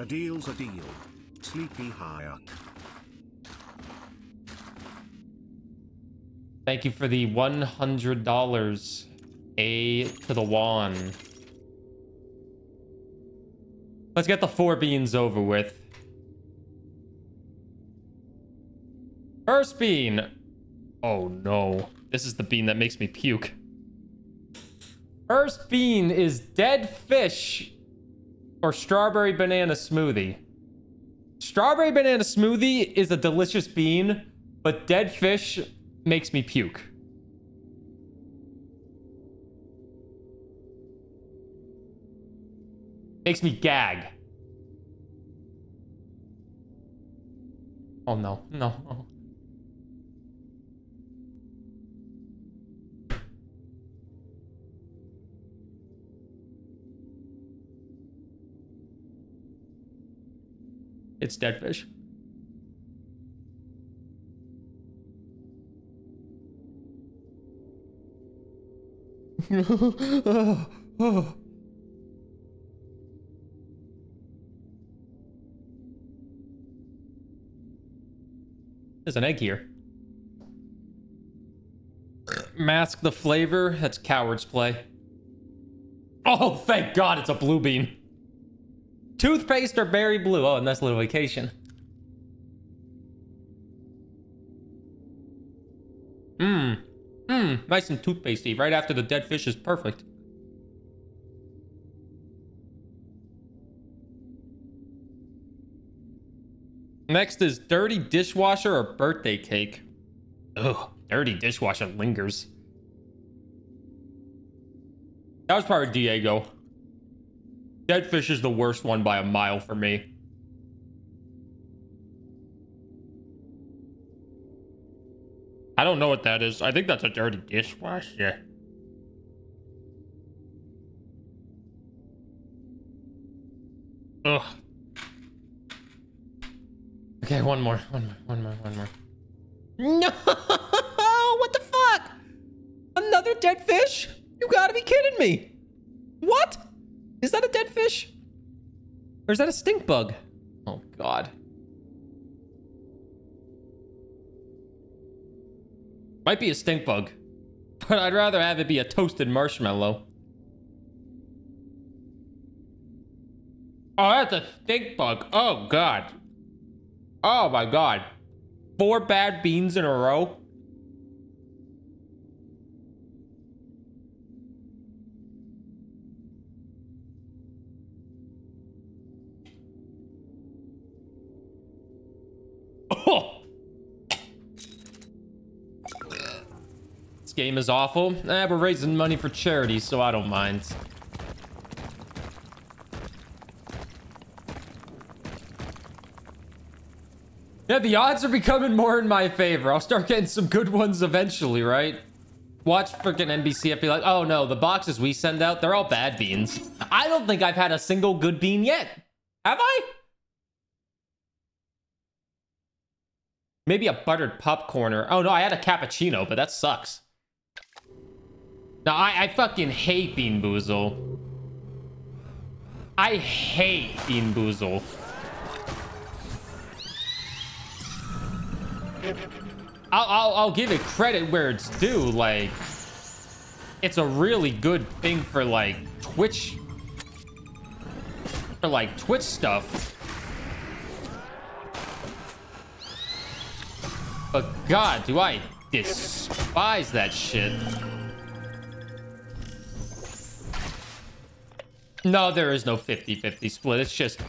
Deal's a deal. Sleepy Hayek. Thank you for the $100. A to the wand. Let's get the four beans over with. First bean. Oh no. This is the bean that makes me puke. First bean is dead fish or strawberry banana smoothie. Strawberry banana smoothie is a delicious bean, but dead fish makes me puke. Makes me gag. Oh no, no. no. It's dead fish. There's an egg here. Mask the flavor. That's coward's play. Oh, thank God it's a blue bean. Toothpaste or berry blue? Oh, and that's little vacation. Mmm. Mmm. Nice and toothpastey. Right after the dead fish is perfect. Next is dirty dishwasher or birthday cake. Ugh, dirty dishwasher lingers. That was probably Diego. Dead fish is the worst one by a mile for me. I don't know what that is. I think that's a dirty dishwasher. Ugh. Okay, one more, one more, one more, one more. No! What the fuck? Another dead fish? You gotta be kidding me. What? Is that a dead fish? Or is that a stink bug? Oh, God. Might be a stink bug. But I'd rather have it be a toasted marshmallow. Oh, that's a stink bug. Oh, God. Oh, my God. Four bad beans in a row? Game is awful. Eh, we're raising money for charity, so I don't mind. Yeah, the odds are becoming more in my favor. I'll start getting some good ones eventually, right? Watch freaking NBCF be like, oh no, the boxes we send out, they're all bad beans. I don't think I've had a single good bean yet. Have I? Maybe a buttered popcorner. Oh no, I had a cappuccino, but that sucks. No, I, I fucking hate Bean Boozle. I hate Bean Boozle. I'll, I'll, I'll give it credit where it's due. Like, it's a really good thing for like Twitch, for like Twitch stuff. But God, do I despise that shit. No, there is no 50-50 split. It's just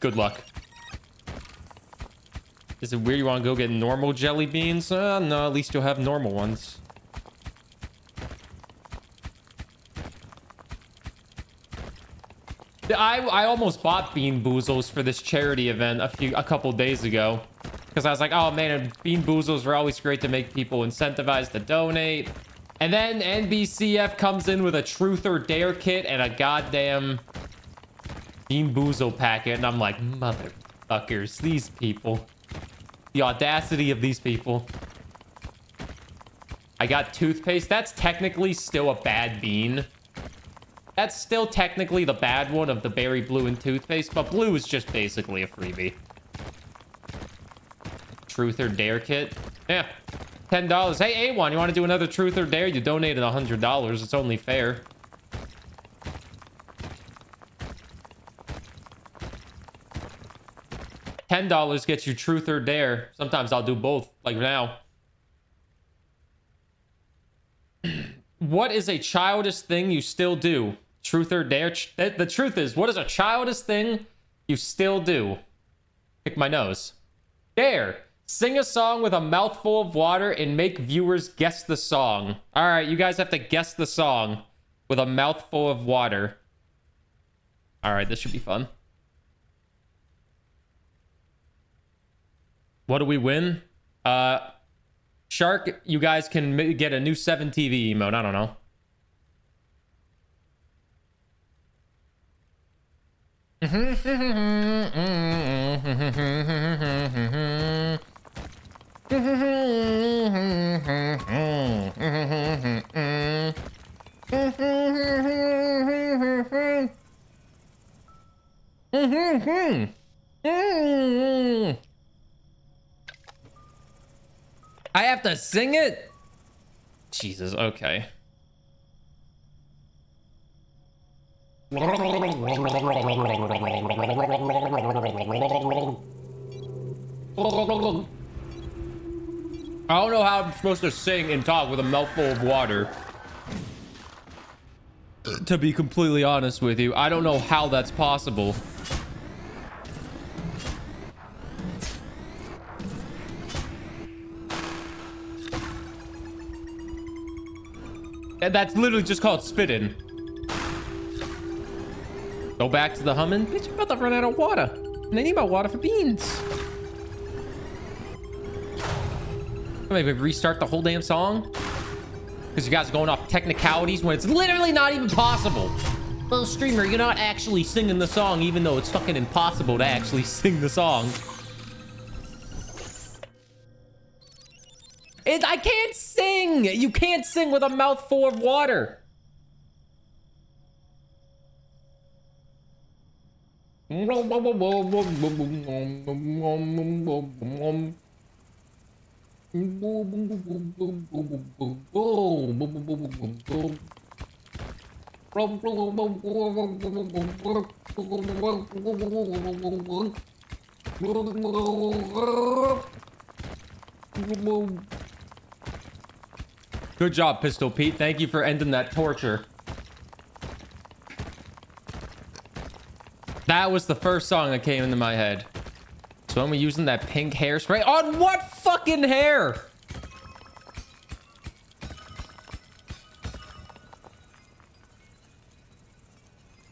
good luck. Is it weird you want to go get normal jelly beans? Uh, no, at least you'll have normal ones. I, I almost bought Bean Boozles for this charity event a few a couple days ago. Because I was like, oh man, Bean Boozles were always great to make people incentivized to donate. And then NBCF comes in with a truth or dare kit and a goddamn Bean Boozle packet. And I'm like, motherfuckers, these people. The audacity of these people. I got toothpaste. That's technically still a bad bean. That's still technically the bad one of the berry blue and toothpaste, but blue is just basically a freebie. Truth or dare kit. Yeah. $10. Hey, A1, you want to do another truth or dare? You donated $100. It's only fair. $10 gets you truth or dare. Sometimes I'll do both, like now. what is a childish thing you still do? Truth or dare? The truth is, what is a childish thing you still do? Pick my nose. Dare. Sing a song with a mouthful of water and make viewers guess the song. All right, you guys have to guess the song with a mouthful of water. All right, this should be fun. What do we win? Uh, Shark, you guys can get a new 7 TV emote. I don't know. I have to sing it? Jesus, okay. I don't know how I'm supposed to sing and talk with a mouthful of water. To be completely honest with you, I don't know how that's possible. And that's literally just called spitting. Go back to the humming. Bitch, you're about to run out of water. And I need my water for beans. Maybe restart the whole damn song? Because you guys are going off technicalities when it's literally not even possible. Little streamer, you're not actually singing the song, even though it's fucking impossible to actually sing the song. It, I can't sing! You can't sing with a mouthful of water. Good job, Pistol Pete. Thank you for ending that torture. That was the first song that came into my head. So I'm using that pink hairspray on what fucking hair.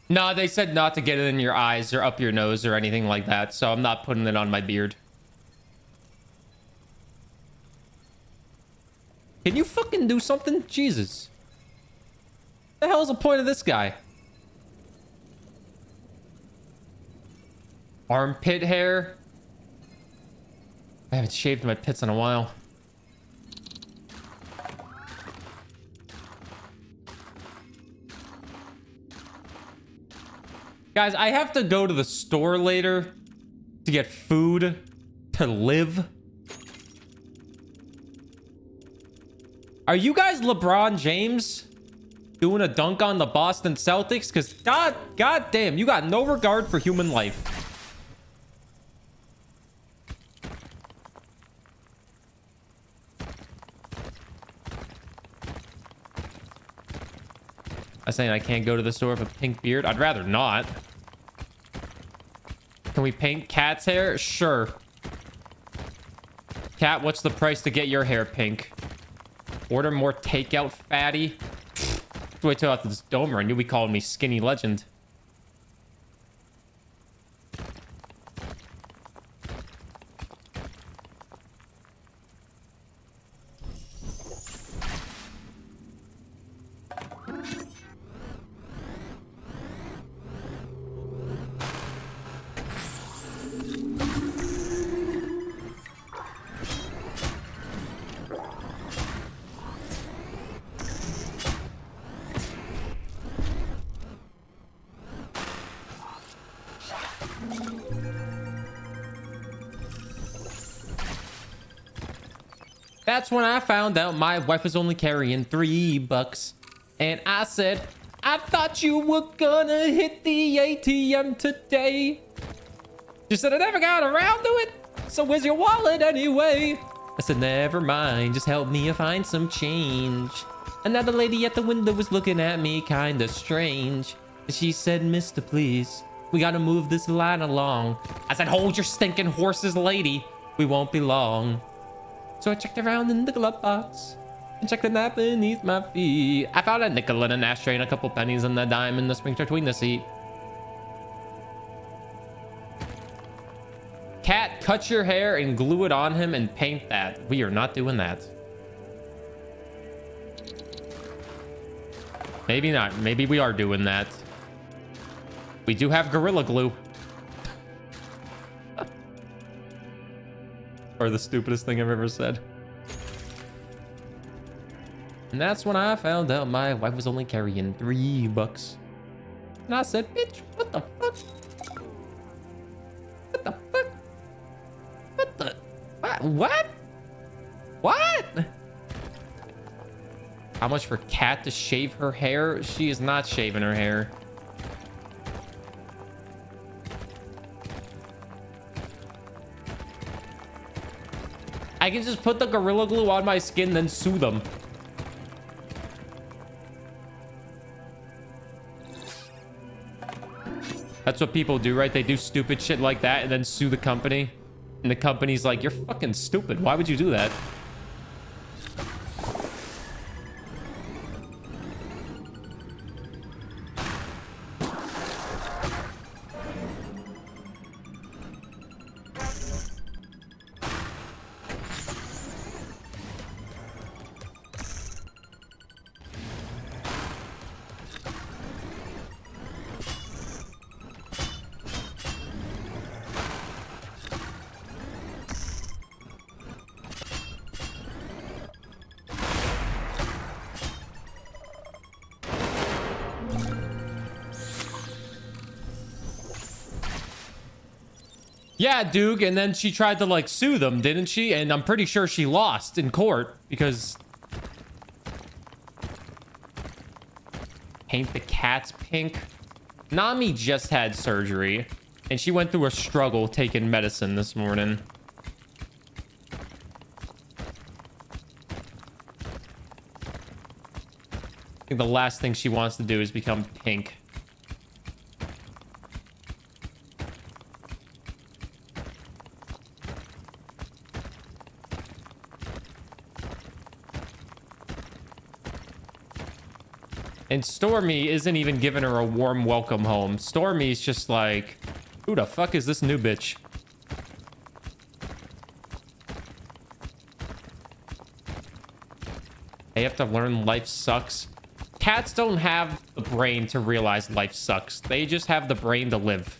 No, they said not to get it in your eyes or up your nose or anything like that, so I'm not putting it on my beard. Can you fucking do something? Jesus. The hell is the point of this guy? Armpit hair? I haven't shaved my pits in a while. Guys, I have to go to the store later to get food to live. Are you guys LeBron James doing a dunk on the Boston Celtics? Because god, god damn, you got no regard for human life. Saying I can't go to the store with a pink beard. I'd rather not. Can we paint cat's hair? Sure. Cat, what's the price to get your hair pink? Order more takeout, fatty. Wait till after this domer run. You'll be calling me skinny legend. When I found out my wife was only carrying three bucks. And I said, I thought you were gonna hit the ATM today. She said, I never got around to it. So where's your wallet anyway? I said, never mind. Just help me find some change. Another lady at the window was looking at me kinda strange. She said, Mister, please, we gotta move this line along. I said, hold your stinking horses, lady. We won't be long. So I checked around in the glove box and checked the map beneath my feet. I found a nickel and an ashtray and a couple pennies and a dime in the sphincter between the seat. Cat, cut your hair and glue it on him and paint that. We are not doing that. Maybe not. Maybe we are doing that. We do have Gorilla Glue. Or the stupidest thing I've ever said. And that's when I found out my wife was only carrying three bucks. And I said, bitch, what the fuck? What the fuck? What the? What? What? What? How much for Cat to shave her hair? She is not shaving her hair. I can just put the Gorilla Glue on my skin, then sue them. That's what people do, right? They do stupid shit like that and then sue the company. And the company's like, you're fucking stupid. Why would you do that? Yeah, Duke, and then she tried to like sue them, didn't she? And I'm pretty sure she lost in court because paint the cats pink. Nami just had surgery and she went through a struggle taking medicine this morning. I think the last thing she wants to do is become pink. And Stormy isn't even giving her a warm welcome home. Stormy's just like, who the fuck is this new bitch? They have to learn life sucks. Cats don't have the brain to realize life sucks. They just have the brain to live.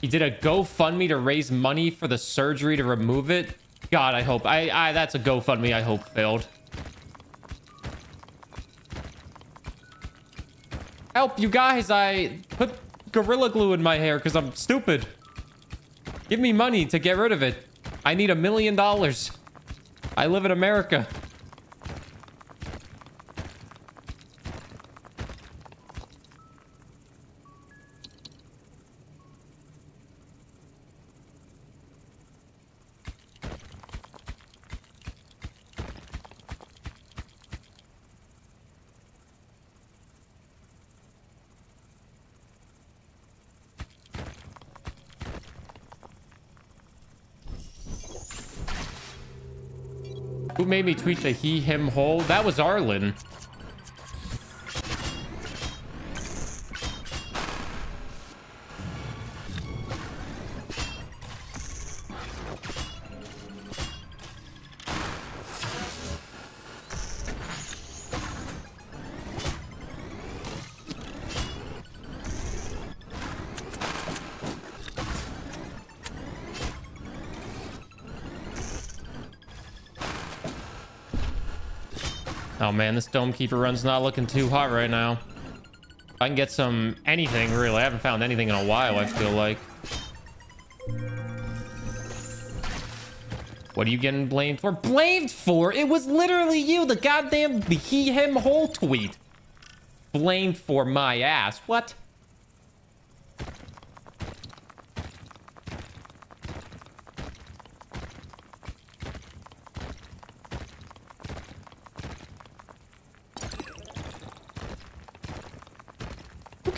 He did a GoFundMe to raise money for the surgery to remove it. God, I hope. I, I that's a GoFundMe I hope failed. Help, you guys. I put Gorilla Glue in my hair because I'm stupid. Give me money to get rid of it. I need a million dollars. I live in America. Who made me tweet the he, him, hole? That was Arlen. Man, this Dome Keeper run's not looking too hot right now. I can get some anything, really. I haven't found anything in a while, I feel like. What are you getting blamed for? Blamed for? It was literally you, the goddamn he, him, whole tweet. Blamed for my ass. What?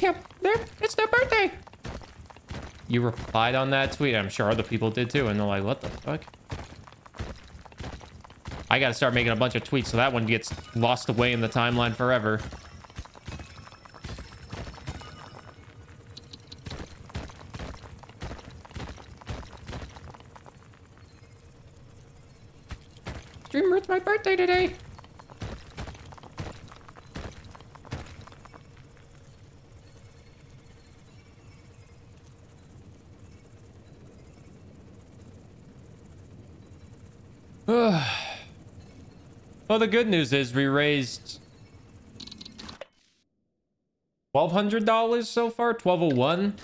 Okay, there, it's their birthday. You replied on that tweet. I'm sure other people did too. And they're like, what the fuck? I gotta start making a bunch of tweets so that one gets lost away in the timeline forever. Streamer, it's my birthday today. Well, the good news is we raised $1,200 so far, 1201.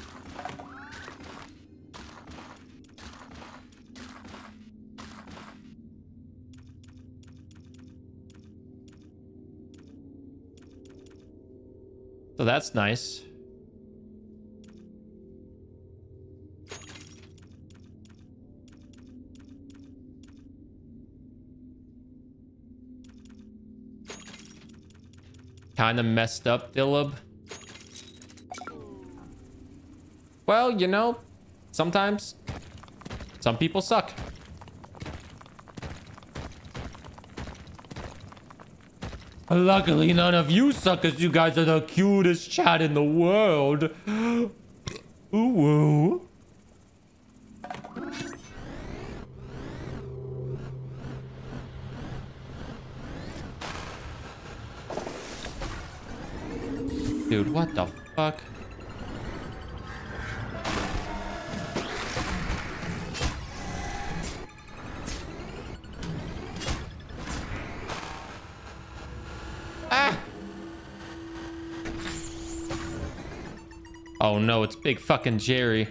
So that's nice. Kind of messed up, Dillab. Well, you know, sometimes some people suck. Luckily, none of you suckers. You guys are the cutest chat in the world. Ooh, Dude, what the fuck? Ah! Oh no, it's big fucking Jerry.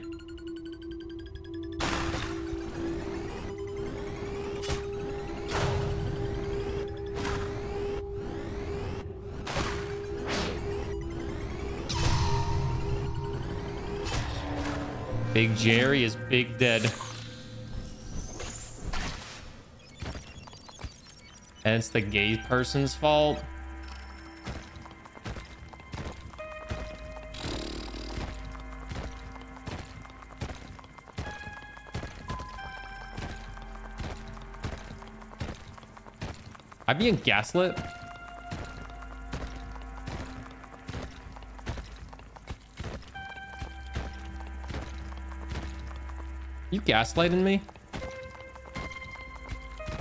Big Jerry is big dead. And it's the gay person's fault. I being gaslit? Gaslighting me?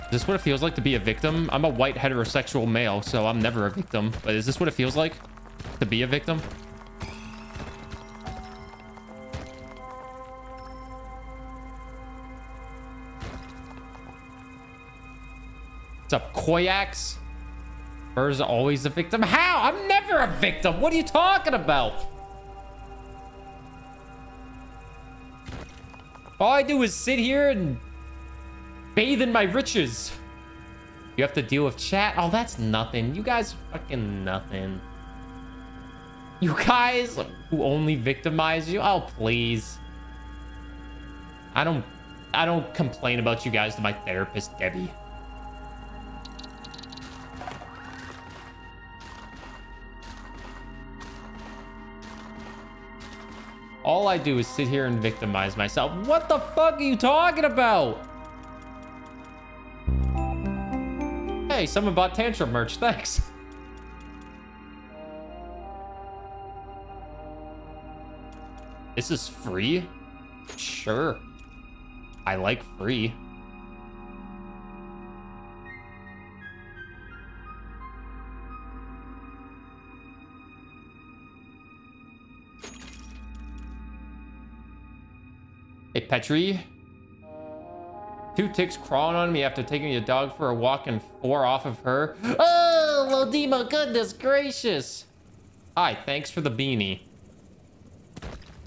Is this what it feels like to be a victim? I'm a white heterosexual male, so I'm never a victim. But is this what it feels like to be a victim? What's up, Koyax? Burr's always a victim? How? I'm never a victim. What are you talking about? All I do is sit here and bathe in my riches. You have to deal with chat? Oh, that's nothing. You guys fucking nothing. You guys who only victimize you? Oh, please. I don't I don't complain about you guys to my therapist, Debbie. All I do is sit here and victimize myself. What the fuck are you talking about? Hey, someone bought Tantrum merch. Thanks. This is free? Sure. I like free. Petri. Two ticks crawling on me after taking a dog for a walk and four off of her. Oh, Lodima, goodness gracious. Hi, thanks for the beanie.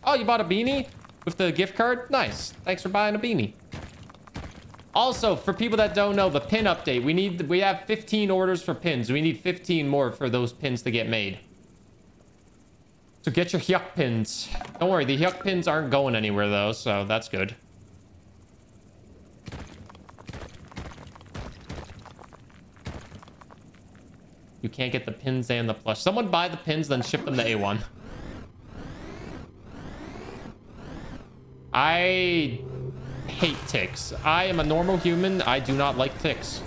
Oh, you bought a beanie with the gift card? Nice. Thanks for buying a beanie. Also, for people that don't know, the pin update. We need we have 15 orders for pins. We need 15 more for those pins to get made. So get your Hyuk pins. Don't worry, the Hyuk pins aren't going anywhere though, so that's good. You can't get the pins and the plush. Someone buy the pins, then ship them to A1. I hate ticks. I am a normal human. I do not like ticks.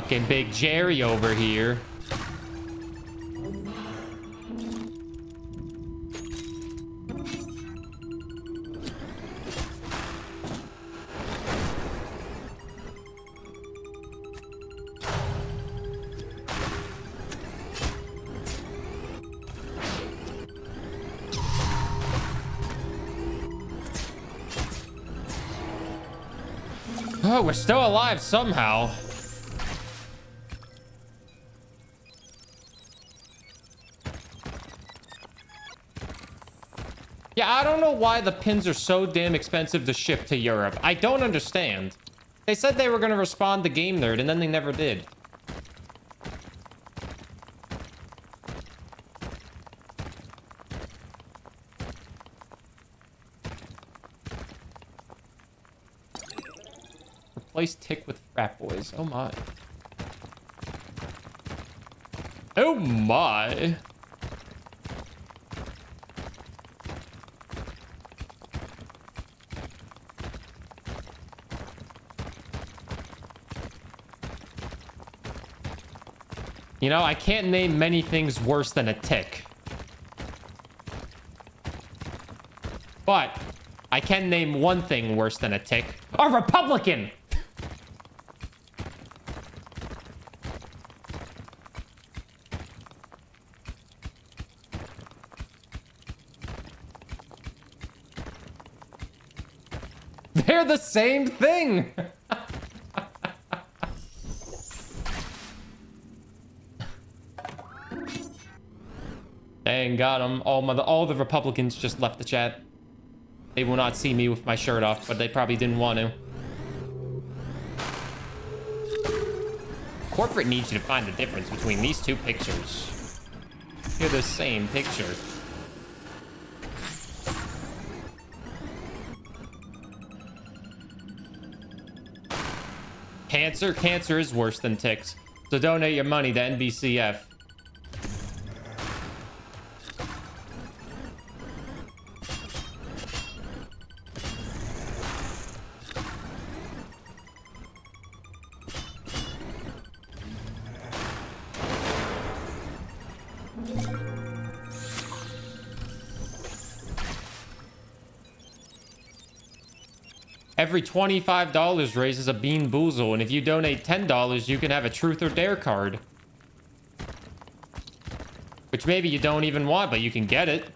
Fucking big Jerry over here. Oh, we're still alive somehow. Know why the pins are so damn expensive to ship to Europe. I don't understand. They said they were going to respond to Game Nerd, and then they never did. Replace Tick with Frat Boys. Oh my. Oh my. You know, I can't name many things worse than a tick. But I can name one thing worse than a tick. A Republican! They're the same thing! Dang, got them. All, all the Republicans just left the chat. They will not see me with my shirt off, but they probably didn't want to. Corporate needs you to find the difference between these two pictures. They're the same picture. Cancer? Cancer is worse than ticks. So donate your money to NBCF. Every $25 raises a Bean Boozle, and if you donate $10, you can have a Truth or Dare card. Which maybe you don't even want, but you can get it.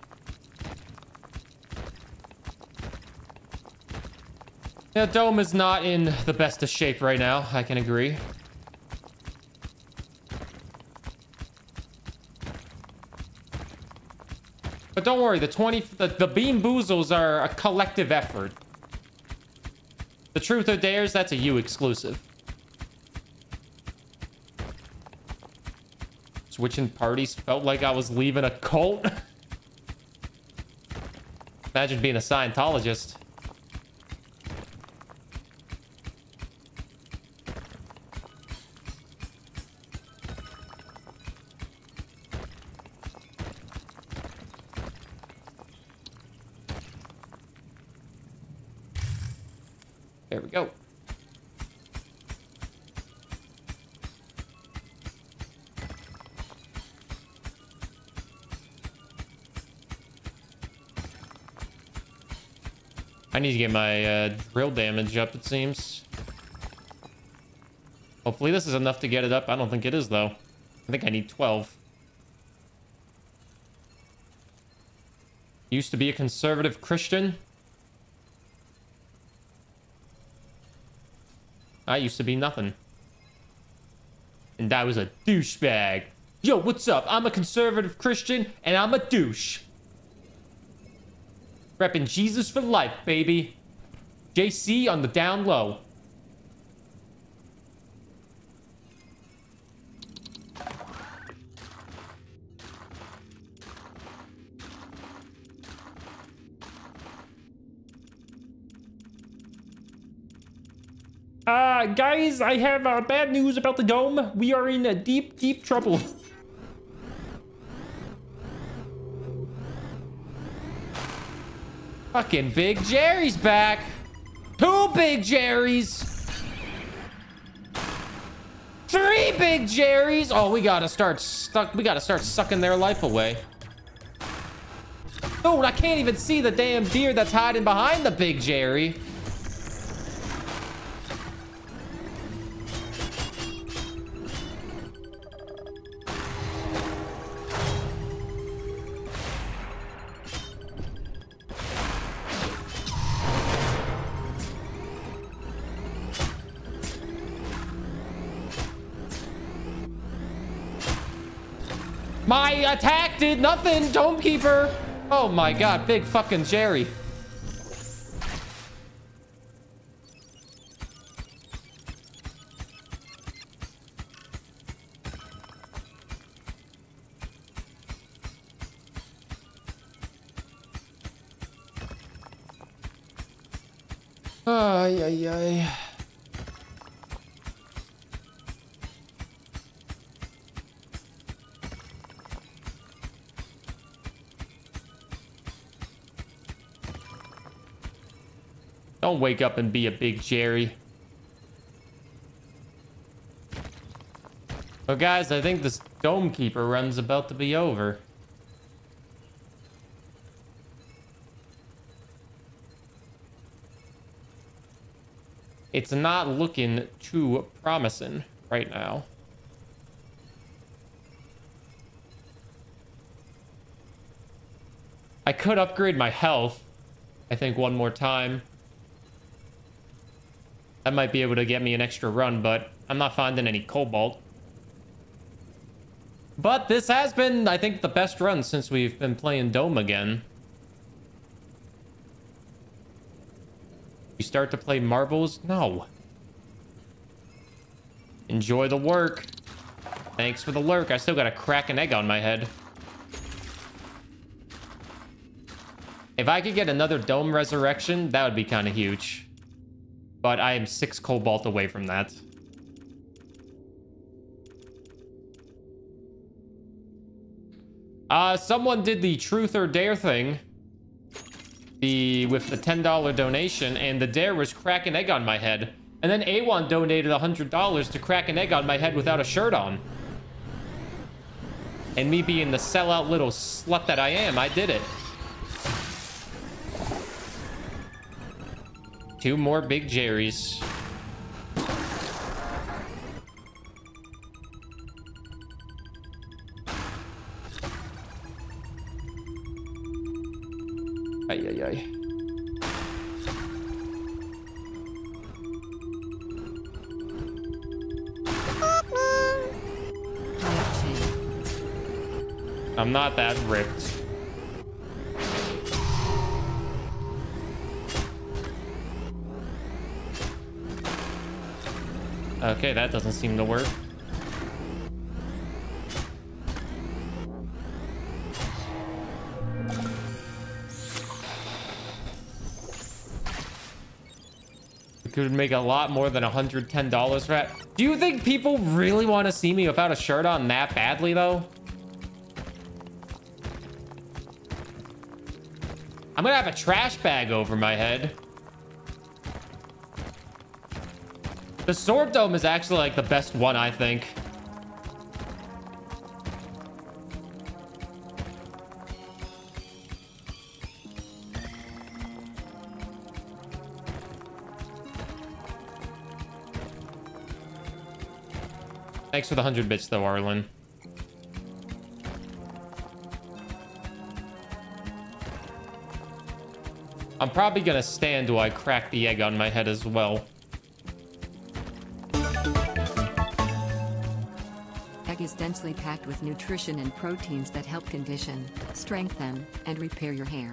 Yeah, Dome is not in the best of shape right now, I can agree. But don't worry, the 20 the, the Bean Boozles are a collective effort. The Truth or Dares, that's a you exclusive. Switching parties felt like I was leaving a cult. Imagine being a Scientologist. Need to get my uh, drill damage up, it seems. Hopefully this is enough to get it up. I don't think it is, though. I think I need 12. Used to be a conservative Christian. I used to be nothing. And I was a douchebag. Yo, what's up? I'm a conservative Christian, and I'm a douche. Repping Jesus for life, baby. JC on the down low. Uh, guys, I have uh, bad news about the dome. We are in uh, deep, deep trouble. Fucking Big Jerry's back. Two Big Jerry's. Three Big Jerry's. Oh, we gotta start stuck. We gotta start sucking their life away. Dude, I can't even see the damn deer that's hiding behind the Big Jerry. Nothing, Dome Keeper. Oh my god, big fucking Jerry. Ay, ay, ay. Don't wake up and be a big Jerry. Well, guys, I think this Dome Keeper run's about to be over. It's not looking too promising right now. I could upgrade my health, I think, one more time. That might be able to get me an extra run, but I'm not finding any cobalt. But this has been, I think, the best run since we've been playing Dome again. You start to play marbles? No. Enjoy the work. Thanks for the lurk. I still got a crack an egg on my head. If I could get another Dome Resurrection, that would be kind of huge. But I am six Cobalt away from that. Uh, someone did the Truth or Dare thing. The, with the $10 donation, and the dare was crack an egg on my head. And then A1 donated $100 to crack an egg on my head without a shirt on. And me being the sellout little slut that I am, I did it. Two more big Jerry's. Ay, ay, ay. I'm not that ripped. Okay, that doesn't seem to work. We could make a lot more than $110 for that. Do you think people really want to see me without a shirt on that badly, though? I'm gonna have a trash bag over my head. The sword dome is actually like the best one, I think. Thanks for the 100 bits, though, Arlen. I'm probably gonna stand while I crack the egg on my head as well. Is densely packed with nutrition and proteins that help condition, strengthen, and repair your hair.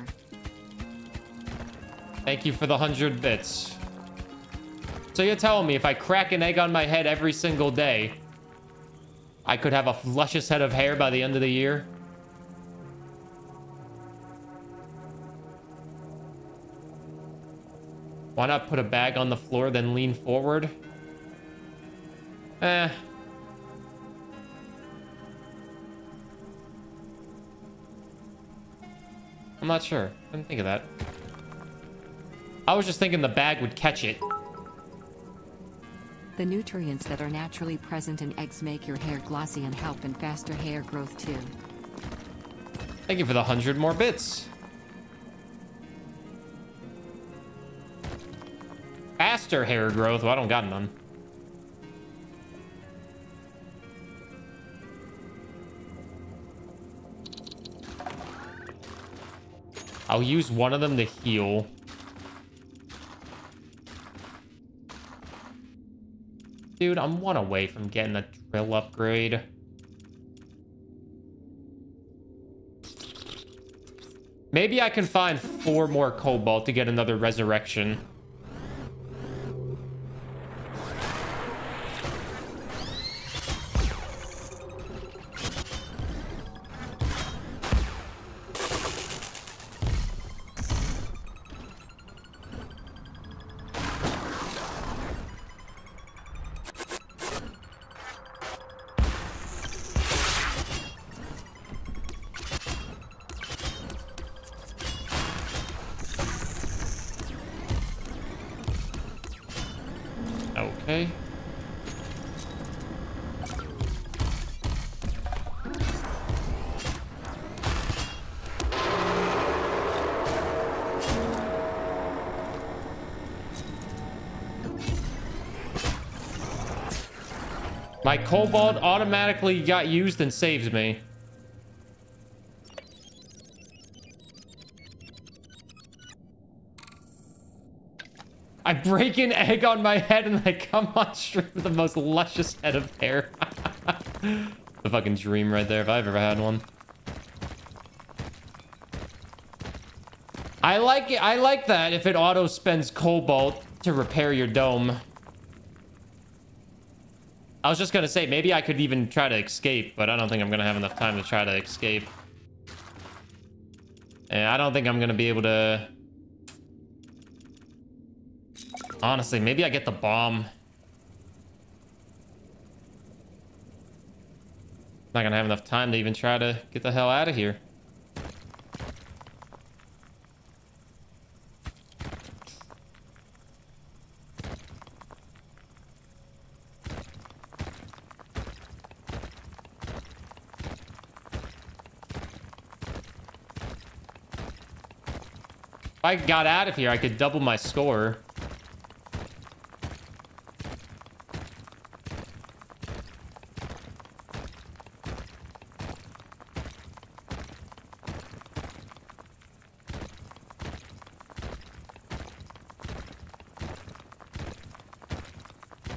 Thank you for the 100 bits. So you're telling me if I crack an egg on my head every single day, I could have a luscious head of hair by the end of the year? Why not put a bag on the floor, then lean forward? Eh. I'm not sure. I didn't think of that. I was just thinking the bag would catch it. The nutrients that are naturally present in eggs make your hair glossy and help in faster hair growth too. Thank you for the 100 more bits. Faster hair growth? Well, I don't got none. I'll use one of them to heal. Dude, I'm one away from getting a drill upgrade. Maybe I can find four more cobalt to get another resurrection. Cobalt automatically got used and saves me. I break an egg on my head and I come on stream with the most luscious head of hair. the fucking dream right there if I've ever had one. I like it. I like that if it auto spends cobalt to repair your dome. I was just gonna say maybe I could even try to escape, but I don't think I'm gonna have enough time to try to escape. And I don't think I'm gonna be able to Honestly, maybe I get the bomb. Not gonna have enough time to even try to get the hell out of here. I got out of here, I could double my score.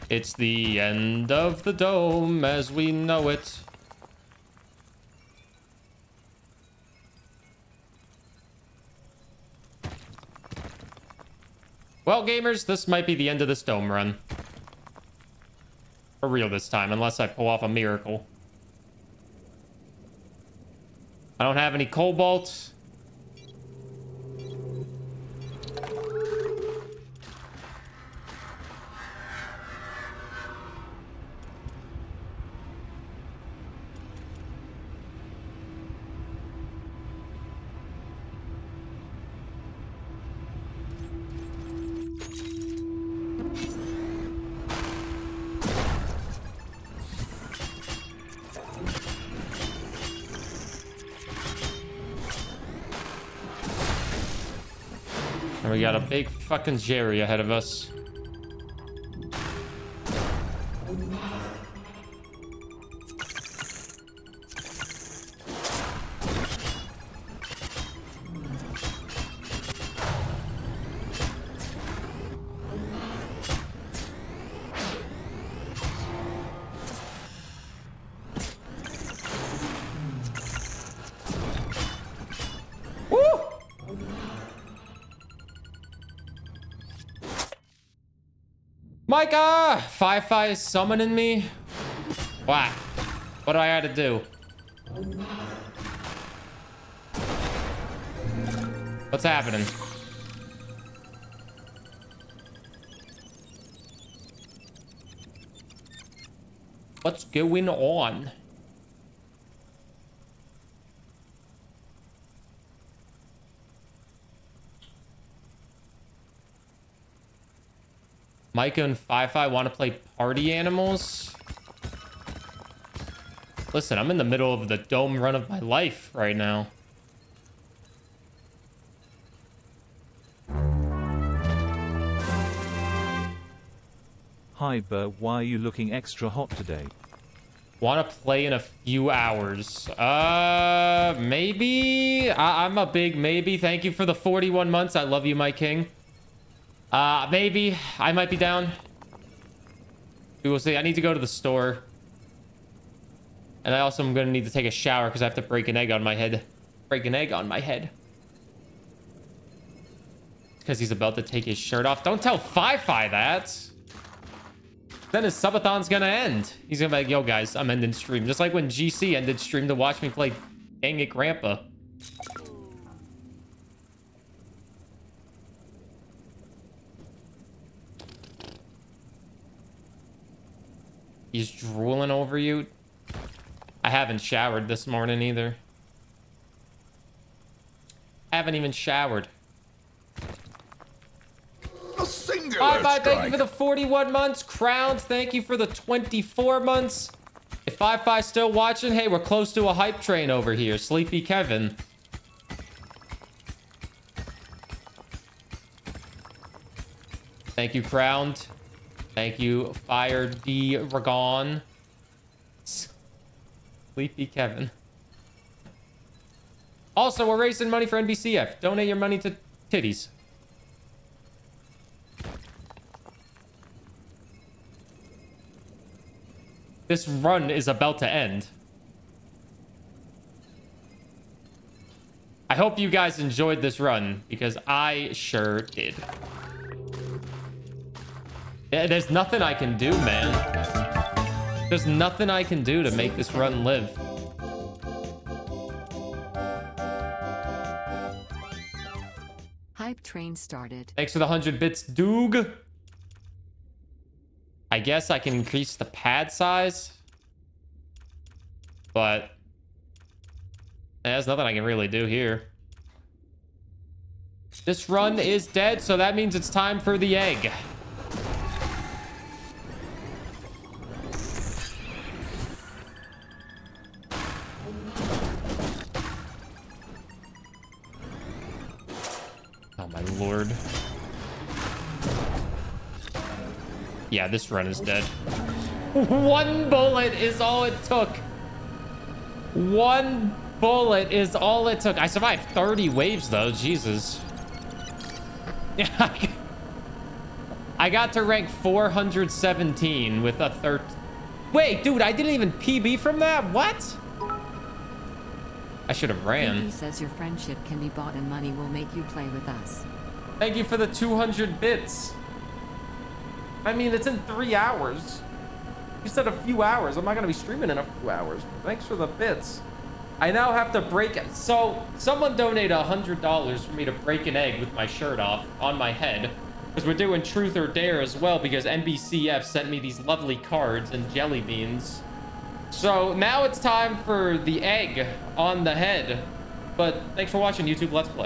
It's the end of the dome as we know it. Gamers, this might be the end of this dome run. For real this time, unless I pull off a miracle. I don't have any cobalt. Fucking Jerry ahead of us. Fi-Fi is summoning me? What? What do I have to do? What's happening? What's going on? Micah and Fi-Fi want to play party animals? Listen, I'm in the middle of the dome run of my life right now. Hi Bert, why are you looking extra hot today? Want to play in a few hours? Uh, maybe? I I'm a big maybe. Thank you for the 41 months. I love you, my king. Uh, maybe. I might be down. We will see. I need to go to the store. And I also am going to need to take a shower because I have to break an egg on my head. Break an egg on my head. Because he's about to take his shirt off. Don't tell Fi-Fi that. Then his subathon's gonna end. He's gonna be like, yo guys, I'm ending stream. Just like when GC ended stream to watch me play Dang It Grandpa. He's drooling over you. I haven't showered this morning either. I haven't even showered. A singular Bye bye. Thank you for the 41 months. Crowns, thank you for the 24 months. If Fi Fi still watching, hey, we're close to a hype train over here. Sleepy Kevin. Thank you, Crowned. Thank you, Fire D Ragon. Sleepy Kevin. Also, we're raising money for NBCF. Donate your money to titties. This run is about to end. I hope you guys enjoyed this run because I sure did. Yeah, there's nothing I can do, man. There's nothing I can do to make this run live. Hype train started. Thanks for the 100 bits, Doog. I guess I can increase the pad size. But eh, there's nothing I can really do here. This run is dead, so that means it's time for the egg. This run is dead. One bullet is all it took. One bullet is all it took. I survived 30 waves though. Jesus. Yeah. I got to rank 417 with a third. Wait, dude, I didn't even PB from that? What? I should have ran. Pinky says your friendship can be bought and money will make you play with us. Thank you for the 200 bits. I mean, it's in three hours. You said a few hours. I'm not going to be streaming in a few hours. Thanks for the bits. I now have to break it. So, someone donated $100 for me to break an egg with my shirt off on my head. Because we're doing Truth or Dare as well because NBCF sent me these lovely cards and jelly beans. So, now it's time for the egg on the head. But thanks for watching YouTube Let's Play.